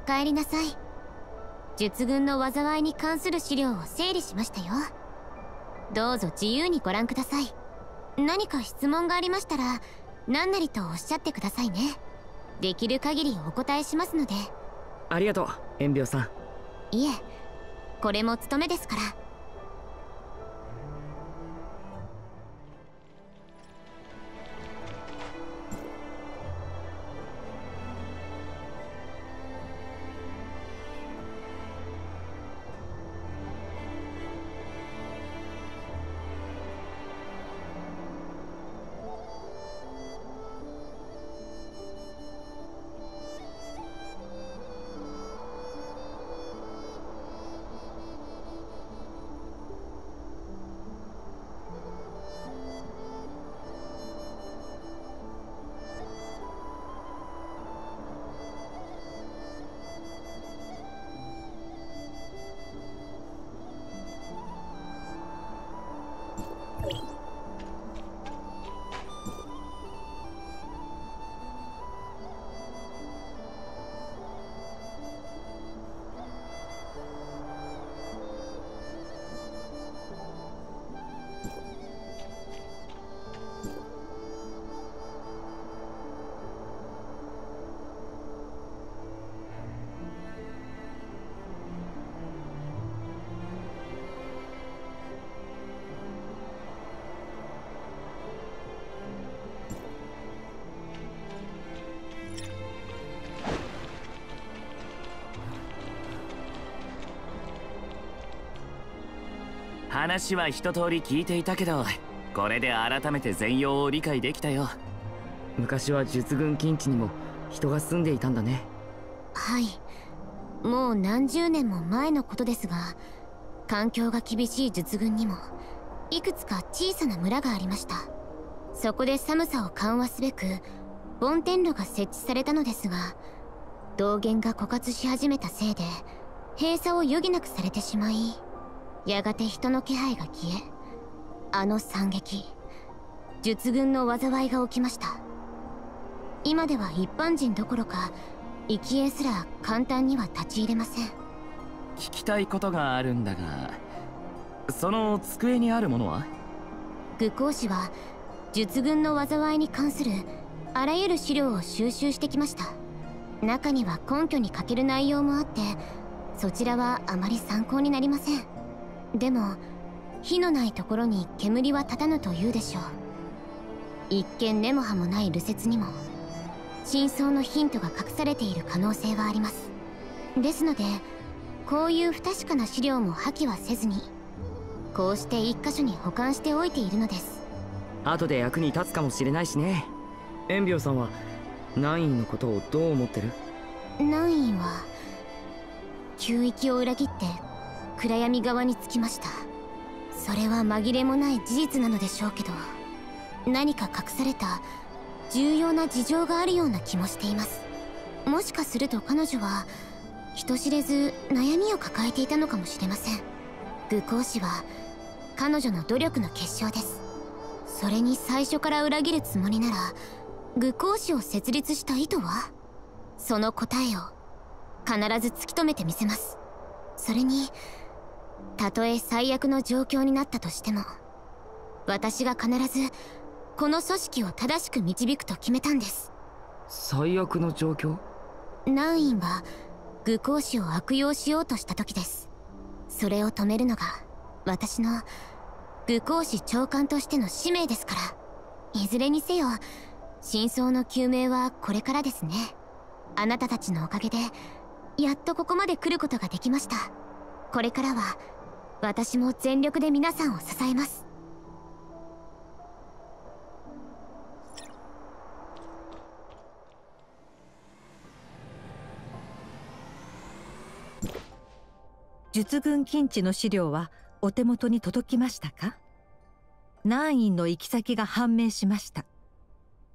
おかえりなさい。術軍の災いに関する資料を整理しましたよ。どうぞ自由にご覧ください。何か質問がありましたら何なりとおっしゃってくださいね。できる限りお答えしますので。ありがとう塩病さん。いえこれも務めですから話は一通り聞いていたけどこれで改めて全容を理解できたよ。昔は術軍近地にも人が住んでいたんだね。はい。もう何十年も前のことですが環境が厳しい術軍にもいくつか小さな村がありました。そこで寒さを緩和すべく梵天炉が設置されたのですが道元が枯渇し始めたせいで閉鎖を余儀なくされてしまいやがて人の気配が消えあの惨劇術軍の災いが起きました。今では一般人どころか生き絵すら簡単には立ち入れません。聞きたいことがあるんだがその机にあるものは？愚行士は術軍の災いに関するあらゆる資料を収集してきました。中には根拠に欠ける内容もあってそちらはあまり参考になりませんでも火のないところに煙は立たぬというでしょう。一見根も葉もない流説にも真相のヒントが隠されている可能性はあります。ですのでこういう不確かな資料も破棄はせずにこうして一箇所に保管しておいているのです。後で役に立つかもしれないしね。エンビオさんはナインのことをどう思ってる？ナインは旧域を裏切って暗闇側につきました。それは紛れもない事実なのでしょうけど何か隠された重要な事情があるような気もしています。もしかすると彼女は人知れず悩みを抱えていたのかもしれません。愚行士は彼女の努力の結晶です。それに最初から裏切るつもりなら愚行士を設立した意図は？その答えを必ず突き止めてみせます。それにたとえ最悪の状況になったとしても私が必ずこの組織を正しく導くと決めたんです。最悪の状況？ナンインは愚行士を悪用しようとした時です。それを止めるのが私の愚行士長官としての使命ですから。いずれにせよ真相の究明はこれからですね。あなたたちのおかげでやっとここまで来ることができました。これからは私も全力で皆さんを支えます。術軍近地の資料はお手元に届きましたか？ナインの行き先が判明しました。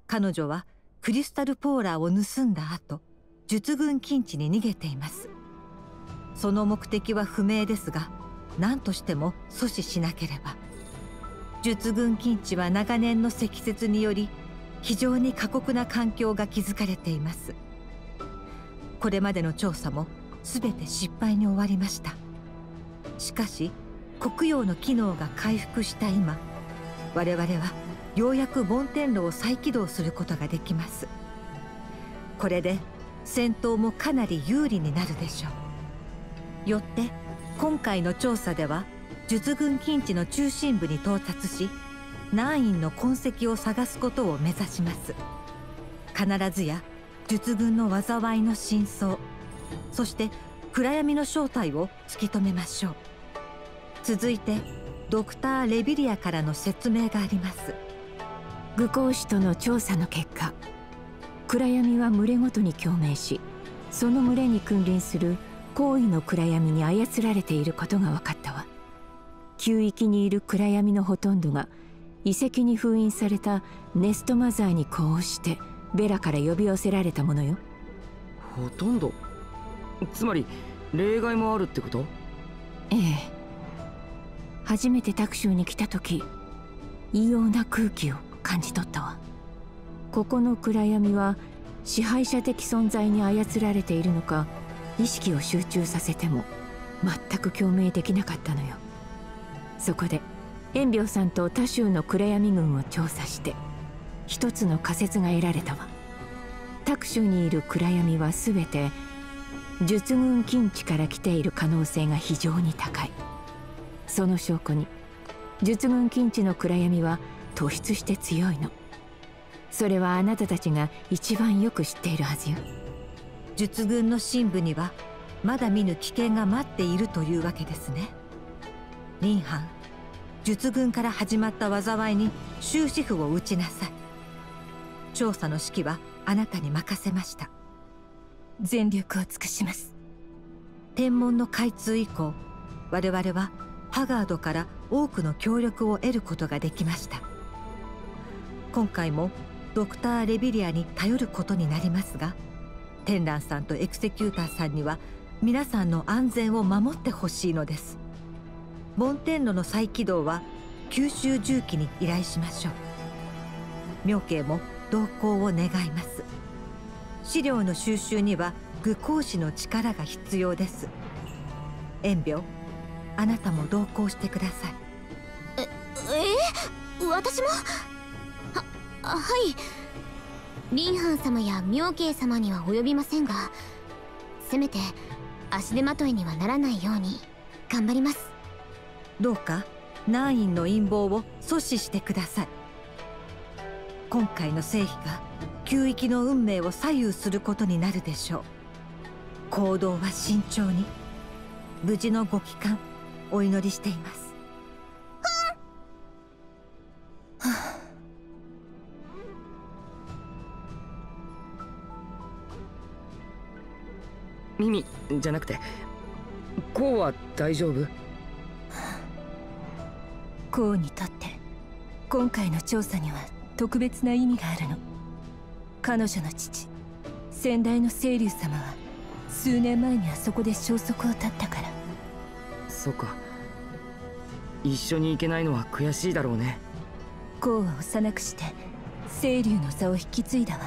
彼女はクリスタルポーラーを盗んだ後術軍近地に逃げています。その目的は不明ですが何としても阻止しなければ。術軍近地は長年の積雪により非常に過酷な環境が築かれています。これまでの調査も全て失敗に終わりました。しかし黒曜の機能が回復した今我々はようやく梵天炉を再起動することができます。これで戦闘もかなり有利になるでしょう。よって今回の調査では術軍近地の中心部に到達しナインの痕跡を探すことを目指します。必ずや術軍の災いの真相そして暗闇の正体を突き止めましょう。続いてドクター・レビリアからの説明があります。愚行使との調査の結果暗闇は群れごとに共鳴しその群れに君臨する行為の暗闇に操られていることが分かったわ。旧域にいる暗闇のほとんどが遺跡に封印されたネストマザーに呼応してベラから呼び寄せられたものよ。ほとんど？つまり例外もあるってこと？ええ。初めてタクシュに来た時異様な空気を感じ取ったわ。ここの暗闇は支配者的存在に操られているのか意識を集中させても全く共鳴できなかったのよ。そこで円病さんと他州の暗闇軍を調査して一つの仮説が得られたわ。タク州にいる暗闇は全て術軍近地から来ている可能性が非常に高い。その証拠に術軍近地の暗闇は突出して強いの。それはあなたたちが一番よく知っているはずよ。術軍の深部にはまだ見ぬ危険が待っているというわけですね。林藩術軍から始まった災いに終止符を打ちなさい。調査の指揮はあなたに任せました。全力を尽くします。天文の開通以降我々はハガードから多くの協力を得ることができました。今回もドクター・レビリアに頼ることになりますが天蘭さんとエクセキューターさんには皆さんの安全を守ってほしいのです。梵天炉の再起動は九州重機に依頼しましょう。妙慶も同行を願います。資料の収集には愚行士の力が必要です。塩病あなたも同行してください。ええ私も？ははい。林藩様や妙慶様には及びませんがせめて足手まといにはならないように頑張ります。どうかナインの陰謀を阻止してください。今回の成否が旧域の運命を左右することになるでしょう。行動は慎重に無事のご帰還お祈りしています。はあミミじゃなくてこうは大丈夫？コウにとって今回の調査には特別な意味があるの。彼女の父先代の清流様は数年前にあそこで消息を絶ったから。そっか。一緒に行けないのは悔しいだろうね。コウは幼くして清流の座を引き継いだわ。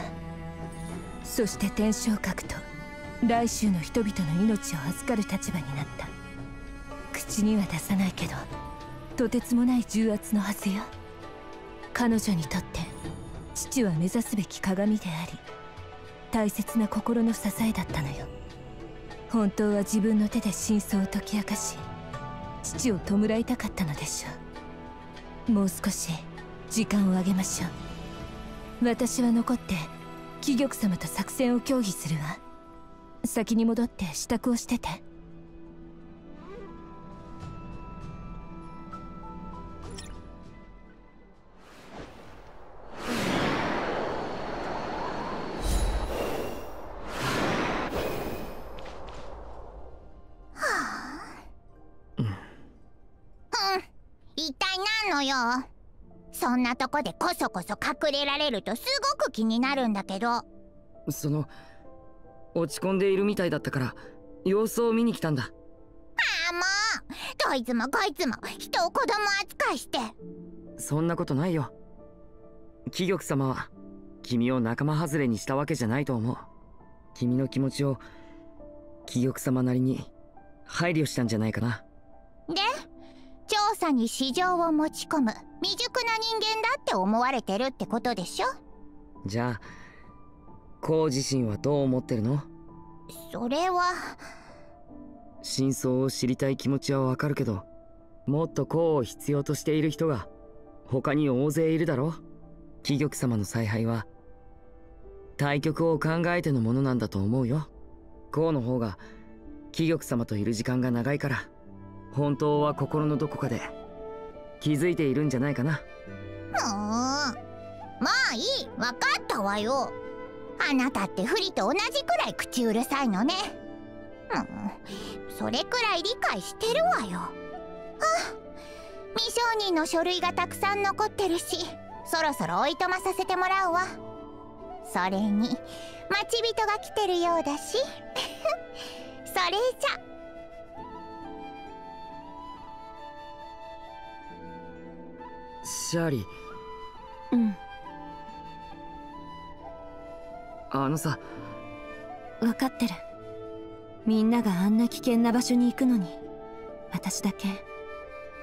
そして天正閣と来州の人々の命を預かる立場になった。口には出さないけどとてつもない重圧のはずよ。彼女にとって父は目指すべき鏡であり大切な心の支えだったのよ。本当は自分の手で真相を解き明かし父を弔いたかったのでしょう。もう少し時間をあげましょう。私は残って貴玉様と作戦を協議するわ。先に戻って支度をしてて。一体何のよそんなとこでこそこそ隠れられるとすごく気になるんだけど。その落ち込んでいるみたいだったから様子を見に来たんだ。ああもうどいつもこいつも人を子供扱いして。そんなことないよ。貴玉様は君を仲間外れにしたわけじゃないと思う。君の気持ちを貴玉様なりに配慮したんじゃないかな。で調査に市場を持ち込む未熟な人間だって思われてるってことでしょ？じゃあこう自身はどう思ってるの？それは。真相を知りたい気持ちはわかるけどもっとこうを必要としている人が他に大勢いるだろ？貴玉様の采配は対局を考えてのものなんだと思うよ。こうの方が貴玉様といる時間が長いから本当は心のどこかで気づいているんじゃないかな。ふーん。まあいい。わかったわよあなたって不利と同じくらい口うるさいのね。うん。それくらい理解してるわよ。あ未承認の書類がたくさん残ってるしそろそろおいとまさせてもらうわ。それに待ち人が来てるようだし。それじゃ。シャーリー。うんあのさ。分かってる。みんながあんな危険な場所に行くのに私だけ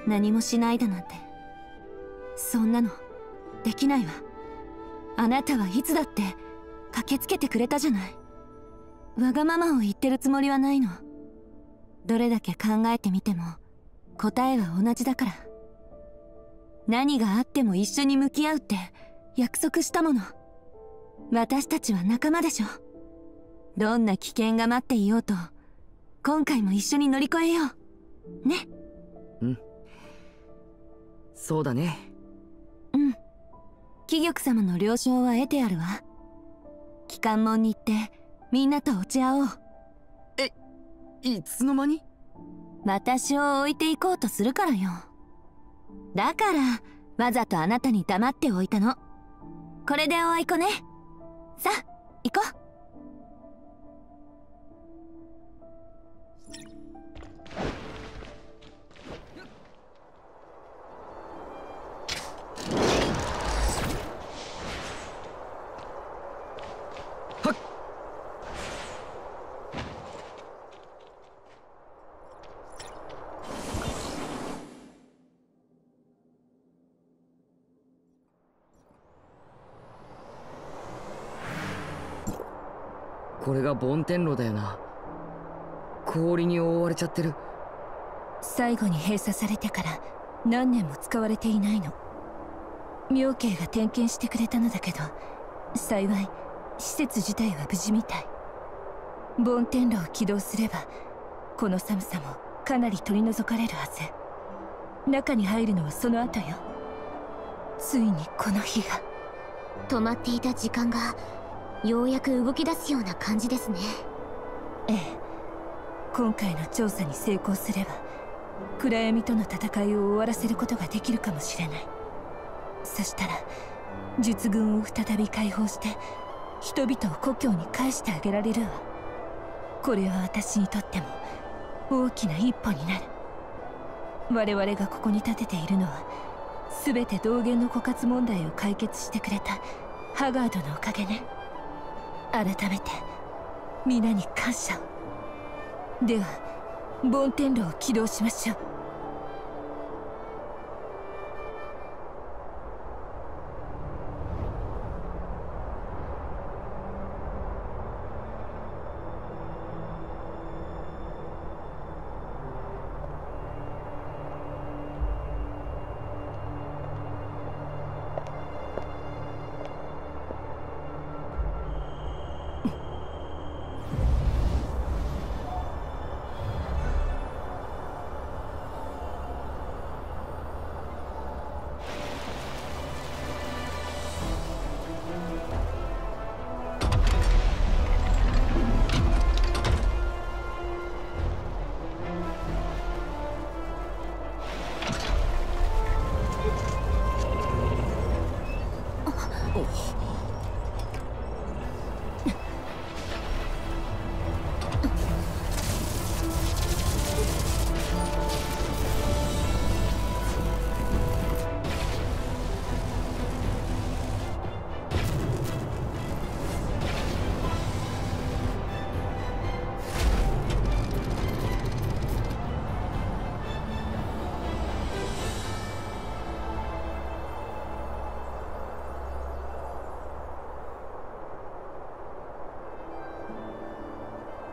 何もしないだなんて。そんなのできないわ。あなたはいつだって駆けつけてくれたじゃない。わがままを言ってるつもりはないの。どれだけ考えてみても答えは同じだから。何があっても一緒に向き合うって約束したもの。私たちは仲間でしょ。どんな危険が待っていようと今回も一緒に乗り越えよう。ね。うん。そうだね。うん。貴玉様の了承は得てあるわ。機関門に行ってみんなと落ち合おう。えいつの間に？私を置いていこうとするからよ。だからわざとあなたに黙っておいたの。これでおあいこねさあ行こう。が梵天炉だよな。氷に覆われちゃってる。最後に閉鎖されてから何年も使われていないの。妙慶が点検してくれたのだけど幸い施設自体は無事みたい。梵天炉を起動すればこの寒さもかなり取り除かれるはず。中に入るのはその後よ。ついにこの日が。止まっていた時間がようやく動き出すような感じですね。ええ。今回の調査に成功すれば暗闇との戦いを終わらせることができるかもしれない。そしたら術軍を再び解放して人々を故郷に返してあげられるわ。これは私にとっても大きな一歩になる。我々がここに立てているのは全て道元の枯渇問題を解決してくれたハガードのおかげね。改めて皆に感謝を。では梵天炉を起動しましょう。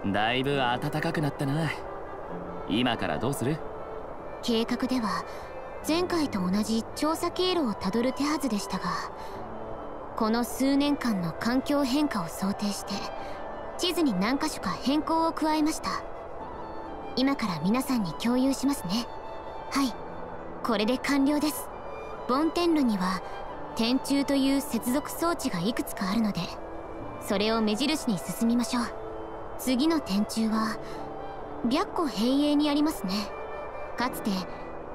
だいぶ暖かくなったな。今からどうする？計画では前回と同じ調査経路をたどる手はずでしたがこの数年間の環境変化を想定して地図に何箇所か変更を加えました。今から皆さんに共有しますね。はい。これで完了です。ボンテン炉には天柱という接続装置がいくつかあるのでそれを目印に進みましょう。次の天柱は白虎平永にありますね。かつて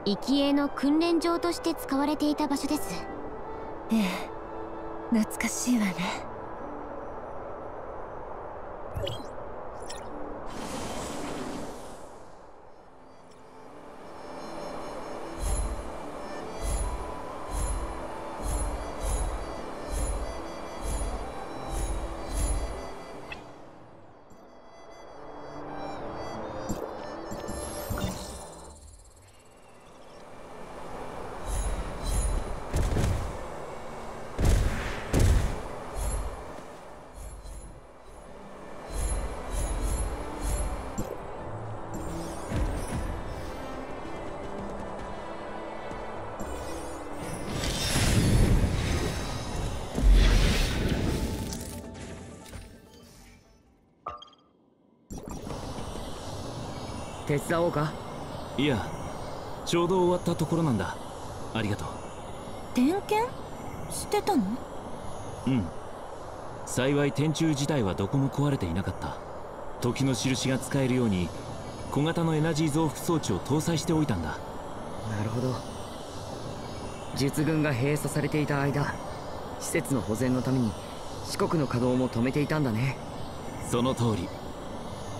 生き鋭の訓練場として使われていた場所です。ええ懐かしいわね。手伝おうか？いやちょうど終わったところなんだ。ありがとう。点検？してたの？うん。幸い天柱自体はどこも壊れていなかった。時の印が使えるように小型のエナジー増幅装置を搭載しておいたんだ。なるほど。術軍が閉鎖されていた間施設の保全のために四国の稼働も止めていたんだね。その通り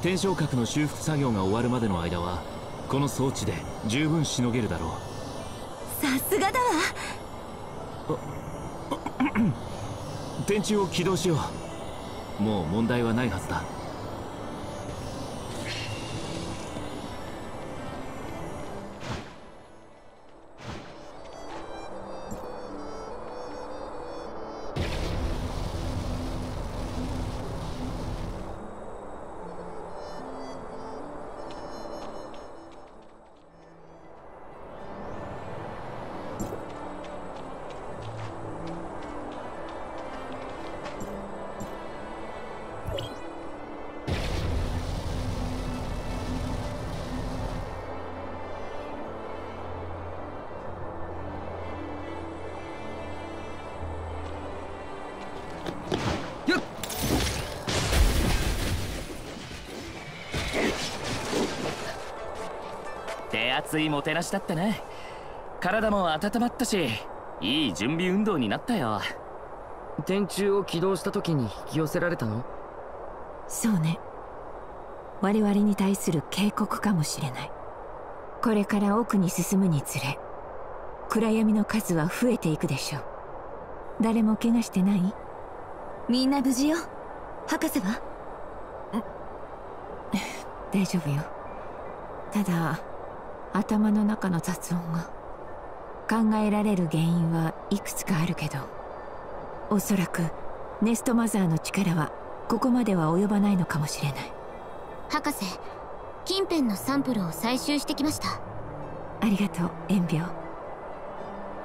天正閣の修復作業が終わるまでの間はこの装置で十分しのげるだろう。さすがだわ。天 柱を起動しよう。もう問題はないはずだいもてなしだったな体も温まったしいい準備運動になったよ。天柱を起動した時に引き寄せられたの？そうね。我々に対する警告かもしれない。これから奥に進むにつれ暗闇の数は増えていくでしょう。誰も怪我してない？みんな無事よ。博士は？大丈夫よ。ただ頭の中の雑音が考えられる原因はいくつかあるけどおそらくネストマザーの力はここまでは及ばないのかもしれない。博士近辺のサンプルを採集してきました。ありがとう塩病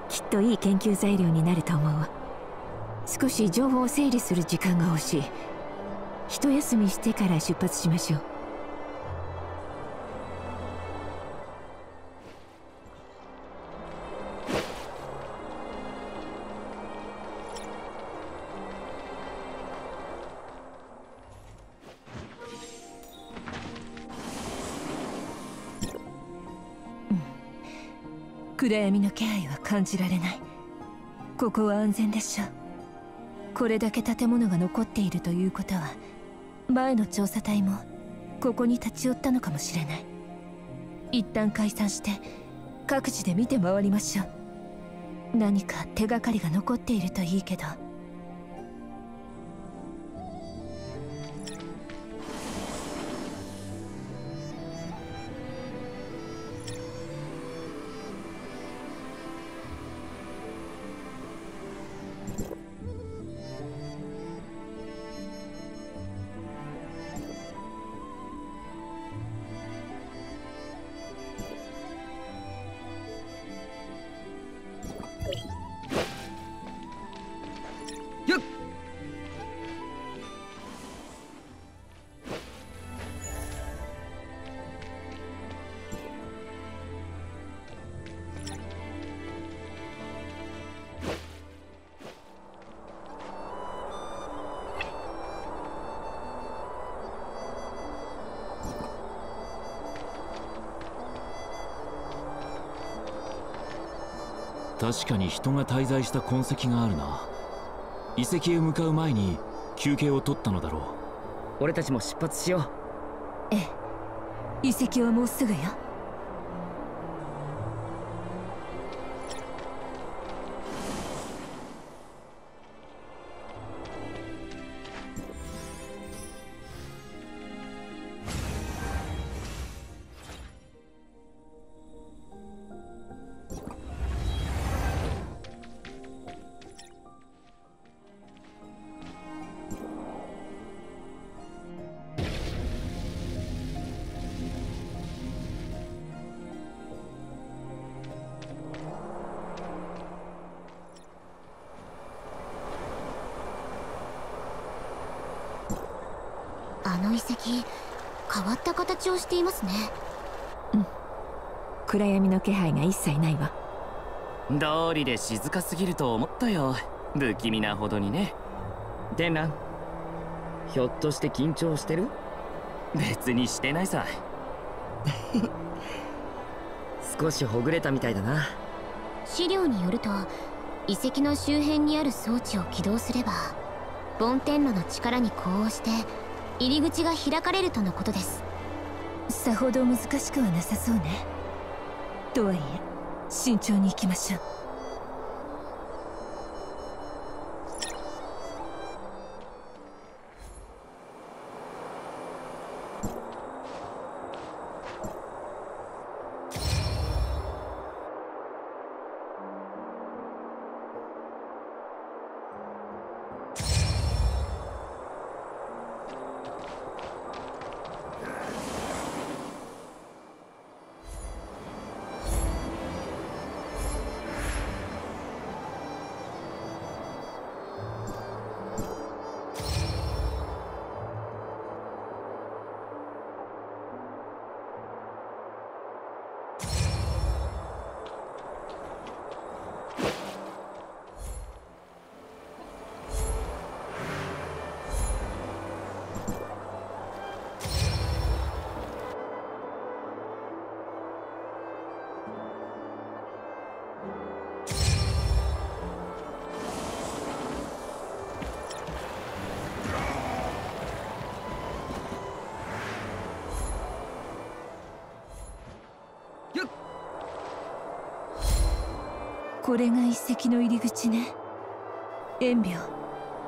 きっといい研究材料になると思うわ。少し情報を整理する時間が欲しい。一休みしてから出発しましょう暗闇の気配は感じられない。ここは安全でしょう。これだけ建物が残っているということは前の調査隊もここに立ち寄ったのかもしれない。一旦解散して各自で見て回りましょう。何か手がかりが残っているといいけど。人が滞在した痕跡があるな。遺跡へ向かう前に休憩を取ったのだろう。俺たちも出発しよう。ええ。遺跡はもうすぐよ気配が一切ないわ。道理で静かすぎると思ったよ。不気味なほどにね。天蘭ひょっとして緊張してる？別にしてないさ。少しほぐれたみたいだな。資料によると遺跡の周辺にある装置を起動すればボン天路の力に呼応して入り口が開かれるとのことです。さほど難しくはなさそうねとはいえ慎重に行きましょう。これが遺跡の入り口ね。円病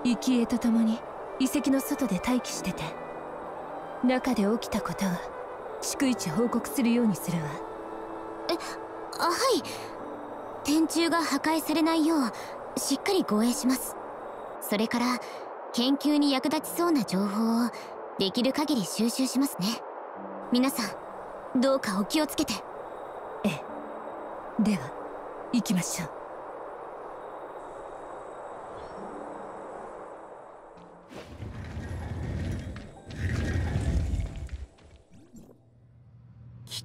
生栄と共に遺跡の外で待機してて。中で起きたことは逐一報告するようにするわ。えあはい。天柱が破壊されないようしっかり護衛します。それから研究に役立ちそうな情報をできる限り収集しますね。皆さんどうかお気をつけて。では行きましょう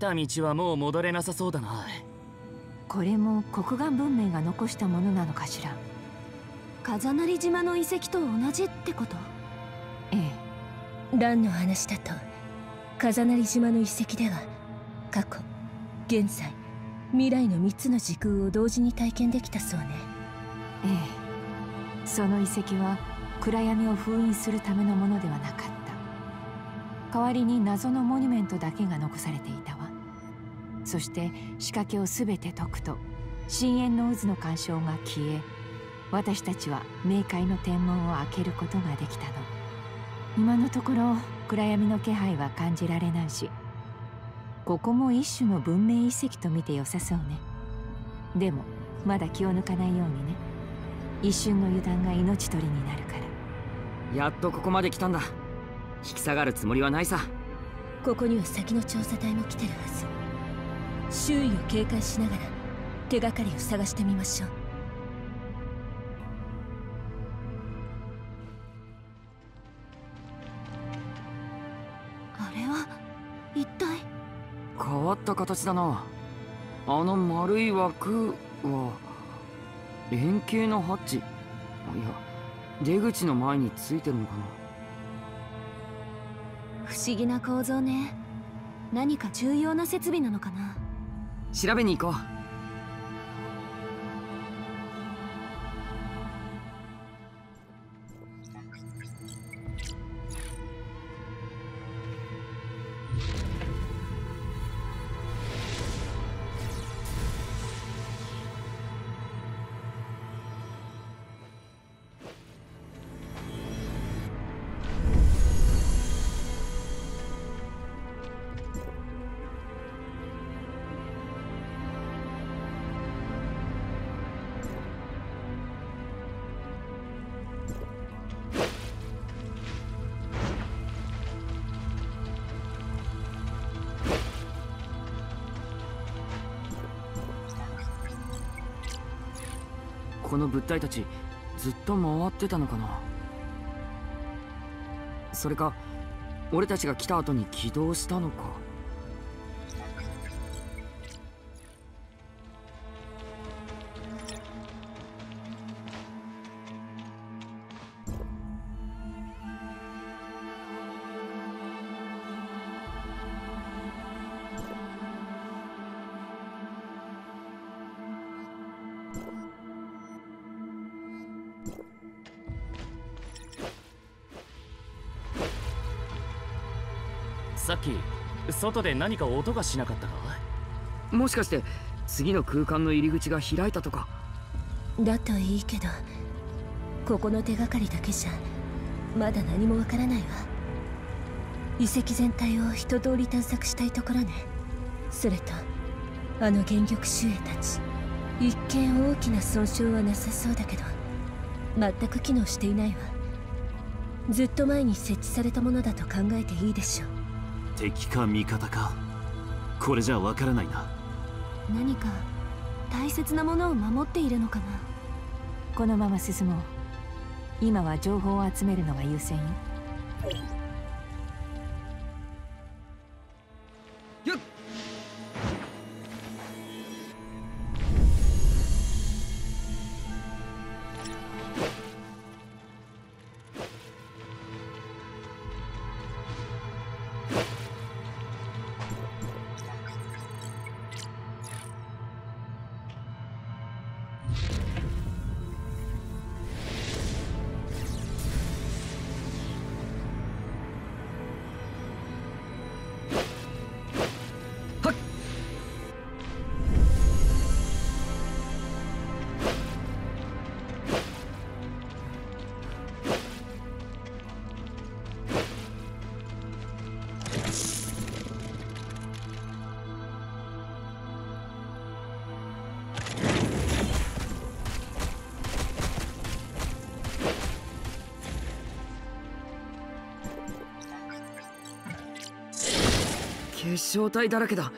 た道はもう戻れなさそうだな。これも黒岩文明が残したものなのかしら。風鳴島の遺跡と同じってこと？ええ。ランの話だと風鳴島の遺跡では過去現在未来の3つの時空を同時に体験できたそうね。ええ。その遺跡は暗闇を封印するためのものではなかった。代わりに謎のモニュメントだけが残されていたわそして仕掛けを全て解くと深淵の渦の干渉が消え私たちは冥界の天門を開けることができたの。今のところ暗闇の気配は感じられないしここも一種の文明遺跡と見て良さそうね。でもまだ気を抜かないようにね。一瞬の油断が命取りになるから。やっとここまで来たんだ。引き下がるつもりはないさ。ここには先の調査隊も来てるはず周囲を警戒しながら手がかりを探してみましょう。あれは一体？変わった形だな。あの丸い枠は円形のハッチいや出口の前についてるのかな。不思議な構造ね。何か重要な設備なのかな調べに行こう。体たちずっと回ってたのかな？それか俺たちが来た後に起動したのか？外で何か音がしなかったか？もしかして次の空間の入り口が開いたとか？だといいけどここの手がかりだけじゃまだ何もわからないわ。遺跡全体を一通り探索したいところね。それとあの原玉守衛たち一見大きな損傷はなさそうだけど全く機能していないわ。ずっと前に設置されたものだと考えていいでしょう敵か味方か。これじゃわからないな。何か大切なものを守っているのかな。このまま進もう。今は情報を集めるのが優先よ結晶体だらけだ。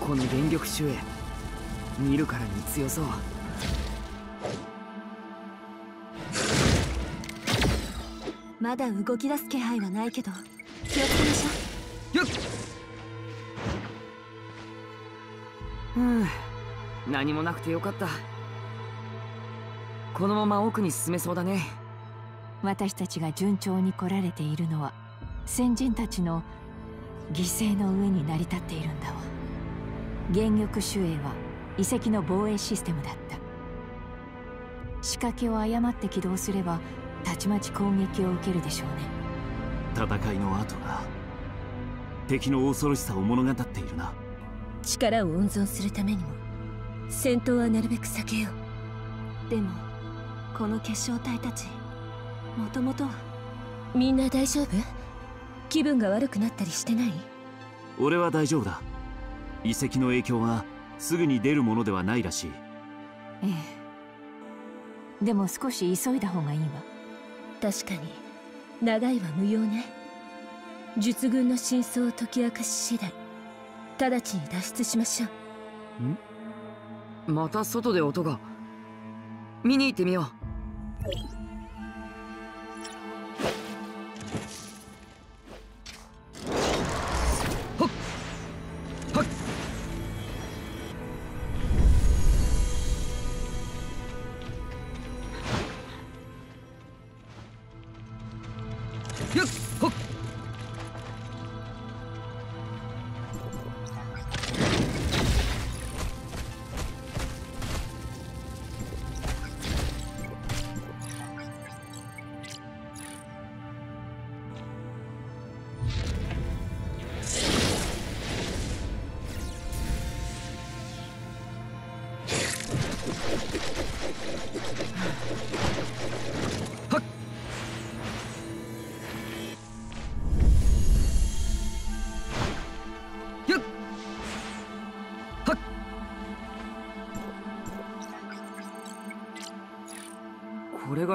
この電力守衛見るからに強そう。まだ動き出す気配はないけど気をつけましょよっ。うん。何もなくてよかった。このまま奥に進めそうだね。私たちが順調に来られているのは先人たちの犠牲の上に成り立っているんだわ。原玉守衛は遺跡の防衛システムだった。仕掛けを誤って起動すればたちまち攻撃を受けるでしょうね。戦いの後が敵の恐ろしさを物語っているな。力を温存するためにも戦闘はなるべく避けよう。でもこの結晶体たちもともとは。みんな大丈夫？気分が悪くなったりしてない？俺は大丈夫だ。遺跡の影響はすぐに出るものではないらしい。ええ。でも少し急いだ方がいいわ確かに。長いは無用ね。術軍の真相を解き明かし次第直ちに脱出しましょう。ん？また外で音が。見に行ってみよう。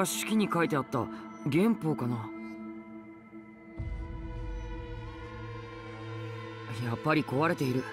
が式に書いてあった。原法かな？やっぱり壊れている。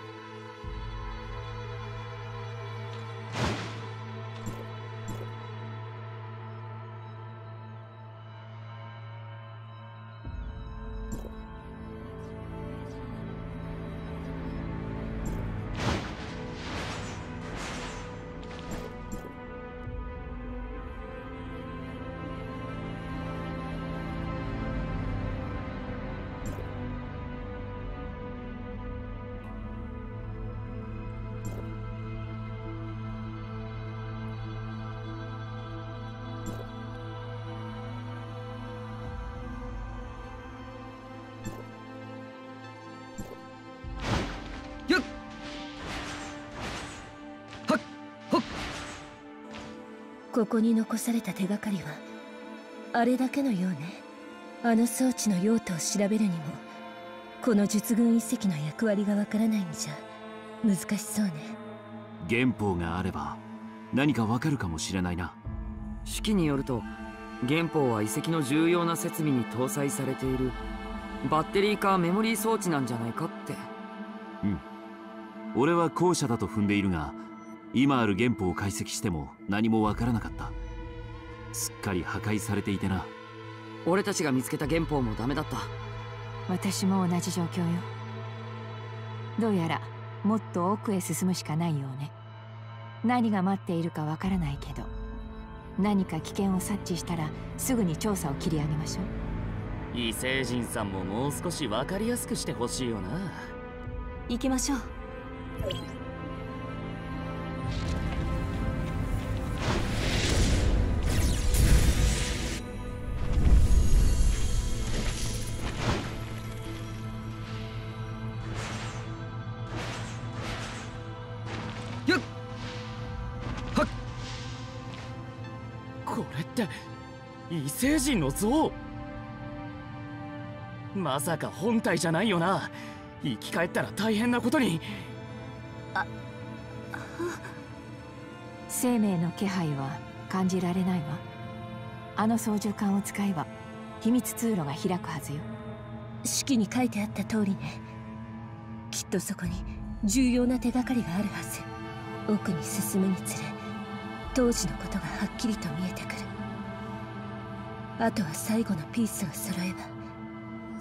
ここに残された手がかりはあれだけのようねあの装置の用途を調べるにもこの術軍一隻の役割がわからないんじゃ難しそうね。原法があれば何かわかるかもしれないな。手記によると原法は遺跡の重要な設備に搭載されているバッテリーかメモリー装置なんじゃないかって。うん。俺は後者だと踏んでいるが今ある原法を解析しても何もわからなかった。すっかり破壊されていてな。俺たちが見つけた原法もダメだった。私も同じ状況よ。どうやらもっと奥へ進むしかないようね。何が待っているかわからないけど何か危険を察知したらすぐに調査を切り上げましょう。異星人さんももう少し分かりやすくしてほしいよな。行きましょう星人の像。まさか本体じゃないよな。生き返ったら大変なことに。あ生命の気配は感じられないわ。あの操縦桿を使えば秘密通路が開くはずよ。式に書いてあった通りね。きっとそこに重要な手がかりがあるはず。奥に進むにつれ当時のことがはっきりと見えてくるあとは最後のピースを揃えば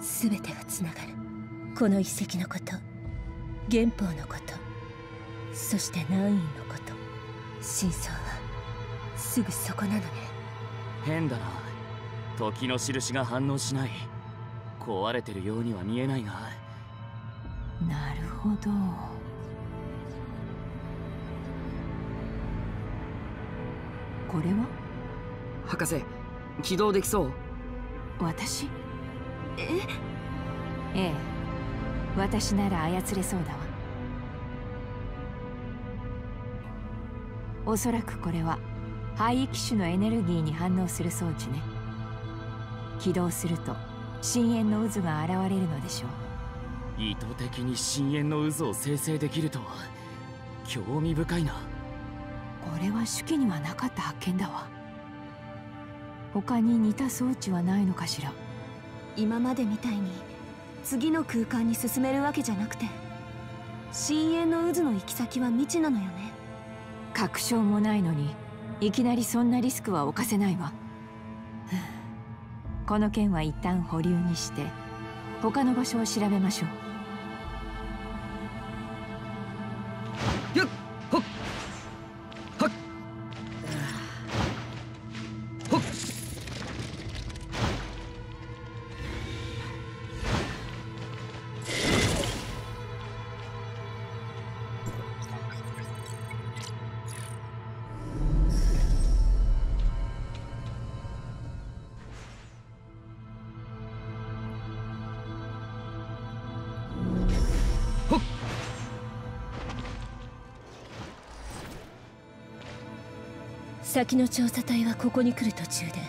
全てがつながる。この遺跡のこと原法のことそしてナインのこと真相はすぐそこなのね。変だな。時の印が反応しない。壊れてるようには見えないが。なるほど。これは？博士起動できそう？私？え？ええ。私なら操れそうだわ。おそらくこれは廃液種のエネルギーに反応する装置ね。起動すると深淵の渦が現れるのでしょう。意図的に深淵の渦を生成できるとは興味深いな。これは手記にはなかった発見だわ他に似た装置はないのかしら？今までみたいに次の空間に進めるわけじゃなくて深淵の渦の行き先は未知なのよね。確証もないのにいきなりそんなリスクは冒せないわ。この件は一旦保留にして他の場所を調べましょう先の調査隊はここに来る途中で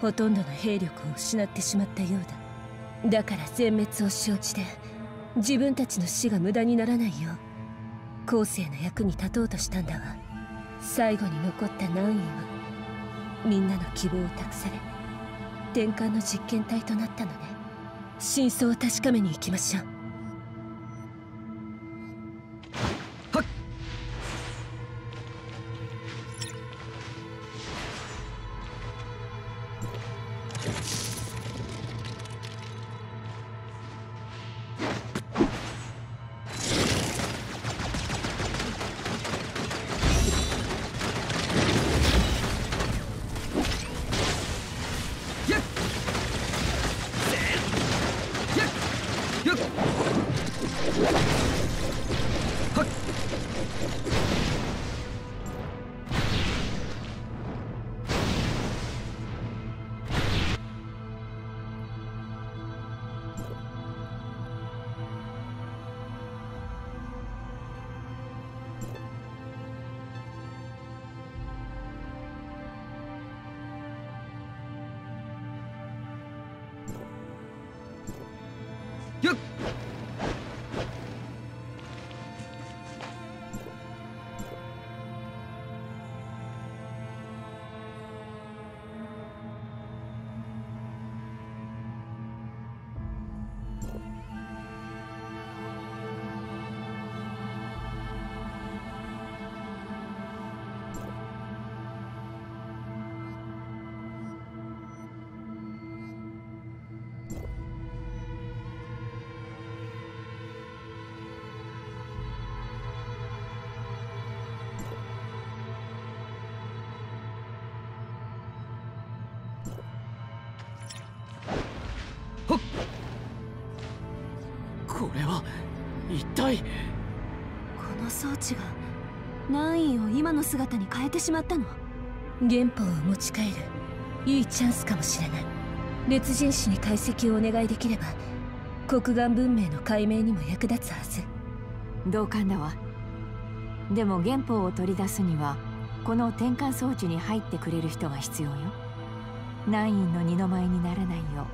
ほとんどの兵力を失ってしまったようだ。だから全滅を承知で自分たちの死が無駄にならないよう後世の役に立とうとしたんだわ。最後に残ったナンイはみんなの希望を託され転換の実験体となったのね真相を確かめに行きましょう。姿に変えてしまったの？原本を持ち帰る。いいチャンスかもしれない。烈人誌に解析をお願いできれば黒岩文明の解明にも役立つはず。同感だわ。でも原本を取り出すにはこの転換装置に入ってくれる人が必要よ。ナインの二の舞にならないよう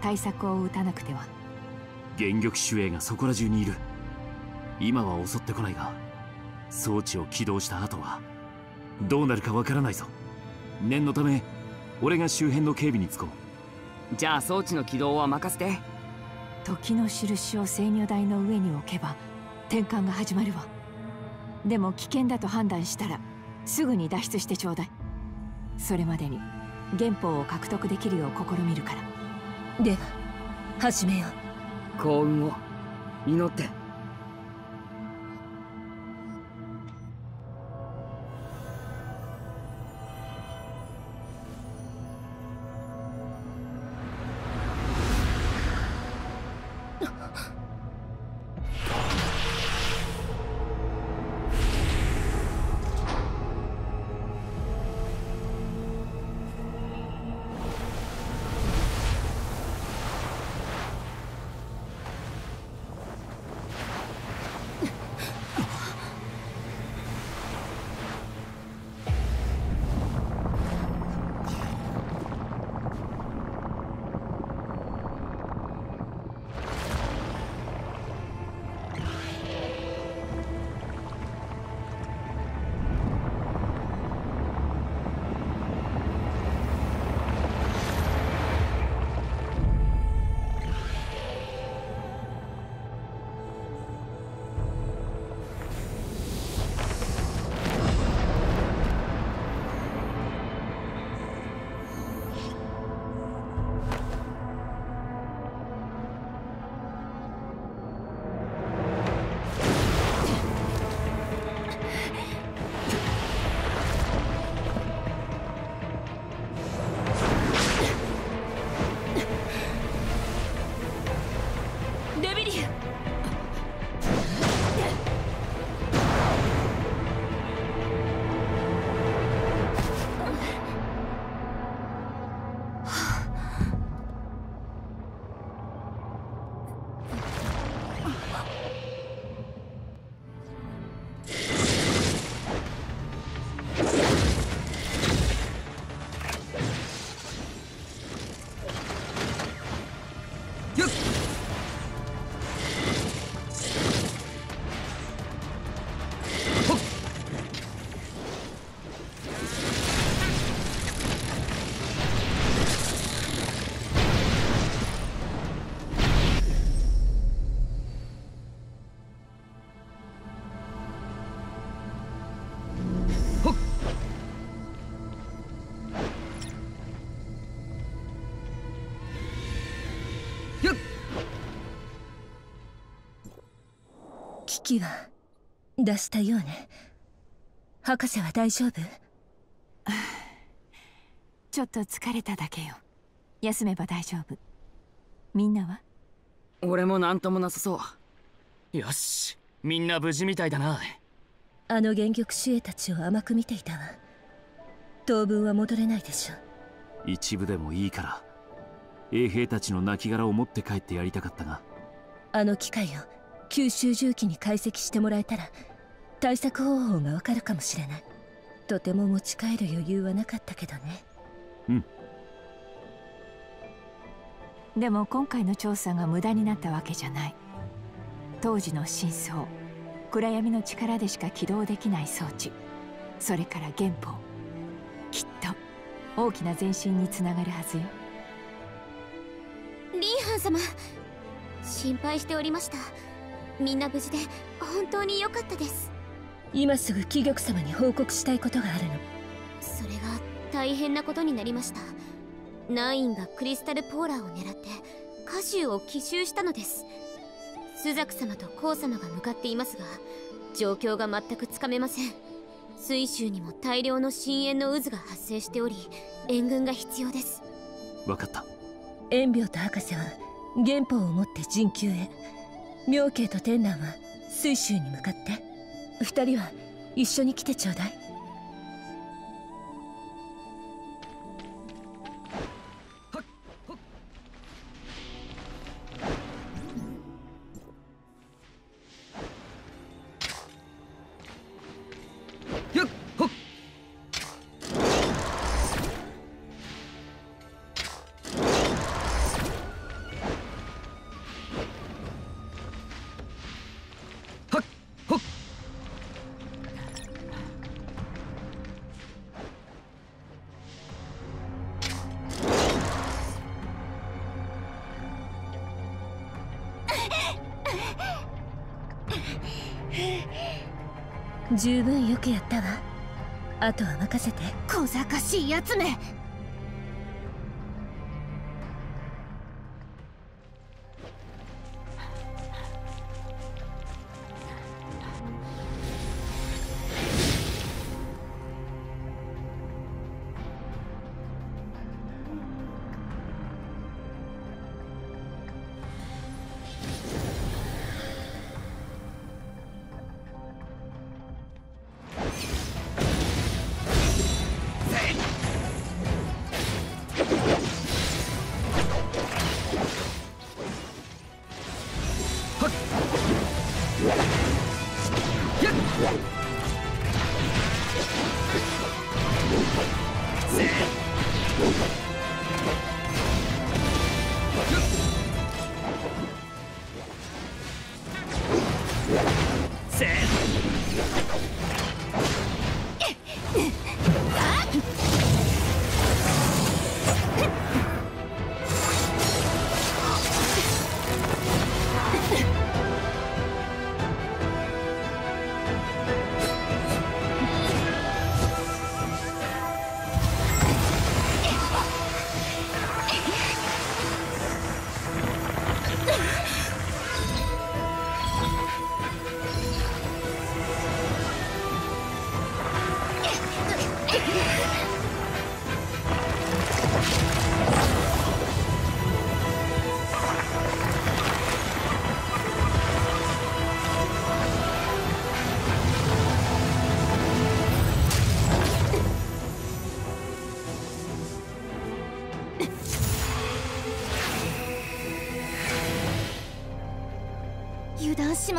対策を打たなくては。原玉守衛がそこら中にいる。今は襲ってこないが装置を起動した後はどうなるかわからないぞ。念のため俺が周辺の警備につこう。じゃあ装置の起動は任せて。時の印を制御台の上に置けば転換が始まるわ。でも危険だと判断したらすぐに脱出してちょうだい。それまでに原本を獲得できるよう試みるから。では始めよう。幸運を祈って気は出したようね。博士は大丈夫？ちょっと疲れただけよ。休めば大丈夫。みんなは？俺も何ともなさそう。よし。みんな無事みたいだな。あの原玉守衛たちを甘く見ていたわ。当分は戻れないでしょ一部でもいいから。衛兵たちの亡骸を持って帰ってやりたかったが。あの機械を九州重機に解析してもらえたら対策方法がわかるかもしれない。とても持ち帰る余裕はなかったけどね。うん。でも今回の調査が無駄になったわけじゃない。当時の真相。暗闇の力でしか起動できない装置。それから原法きっと大きな前進につながるはずよ。リンハン様。心配しておりましたみんな無事で本当に良かったです。今すぐ貴玉様に報告したいことがあるの。それが大変なことになりました。ナインがクリスタルポーラーを狙って歌集を奇襲したのです。スザク様とコウ様が向かっていますが状況が全くつかめません。水州にも大量の深淵の渦が発生しており援軍が必要です。分かった。炎病と博士は原法を持って陣宮へ妙慶と天蘭は水州に向かって。二人は一緒に来てちょうだい。十分よくやったわ。あとは任せて。小賢しいやつめ。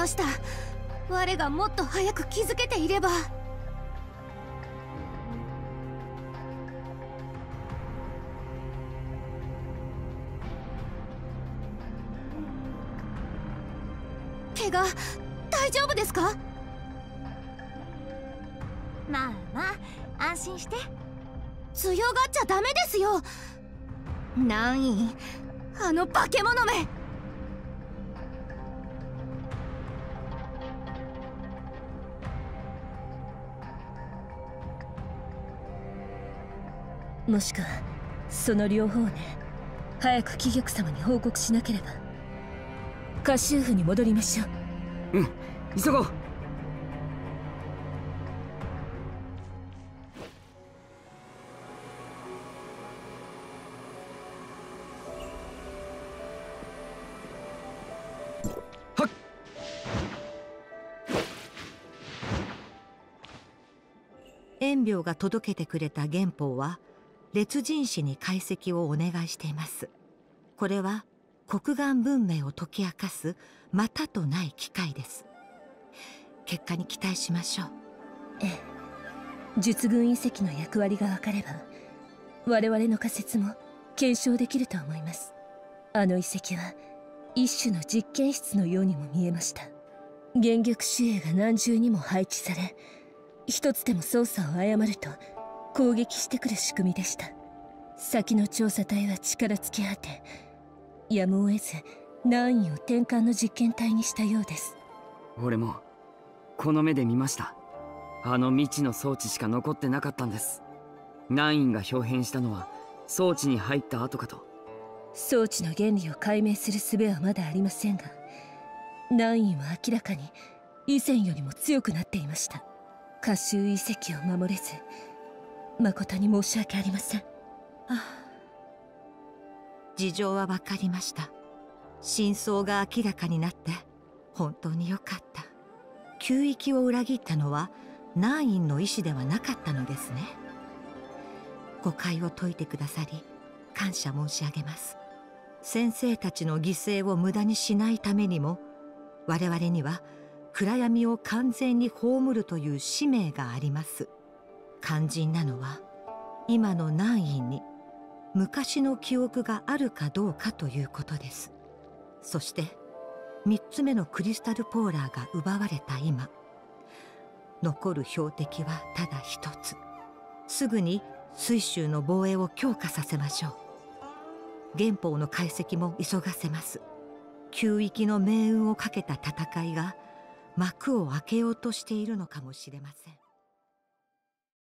ました。我がもっと早く気づけていれば。怪我大丈夫ですか？まあまあ安心して。強がっちゃダメですよ。ナインあの化け物めもしくはその両方ね。早く貴玉様に報告しなければ。家州府に戻りましょう。うん急ごう。円病が届けてくれた原法は列人史に解析をお願いしています。これは黒岩文明を解き明かすまたとない機会です。結果に期待しましょう。ええ。術群遺跡の役割が分かれば我々の仮説も検証できると思います。あの遺跡は一種の実験室のようにも見えました。原玉守衛が何重にも配置され一つでも操作を誤ると攻撃してくる仕組みでした。先の調査隊は力尽き果てやむを得ず難易を転換の実験体にしたようです。俺もこの目で見ました。あの未知の装置しか残ってなかったんです。ナインが表変したのは装置に入った後かと。装置の原理を解明する術はまだありませんがナインは明らかに以前よりも強くなっていました。歌集遺跡を守れず誠に申し訳ありません、はあ、事情は分かりました。真相が明らかになって本当によかった。旧域を裏切ったのはナインの意思ではなかったのですね。誤解を解いてくださり感謝申し上げます。先生たちの犠牲を無駄にしないためにも我々には暗闇を完全に葬るという使命があります。肝心なのは今の南院に昔の記憶があるかどうかということです。そして3つ目のクリスタルポーラーが奪われた今。残る標的はただ一つ。すぐに水州の防衛を強化させましょう。原法の解析も急がせます。旧域の命運をかけた戦いが幕を開けようとしているのかもしれません。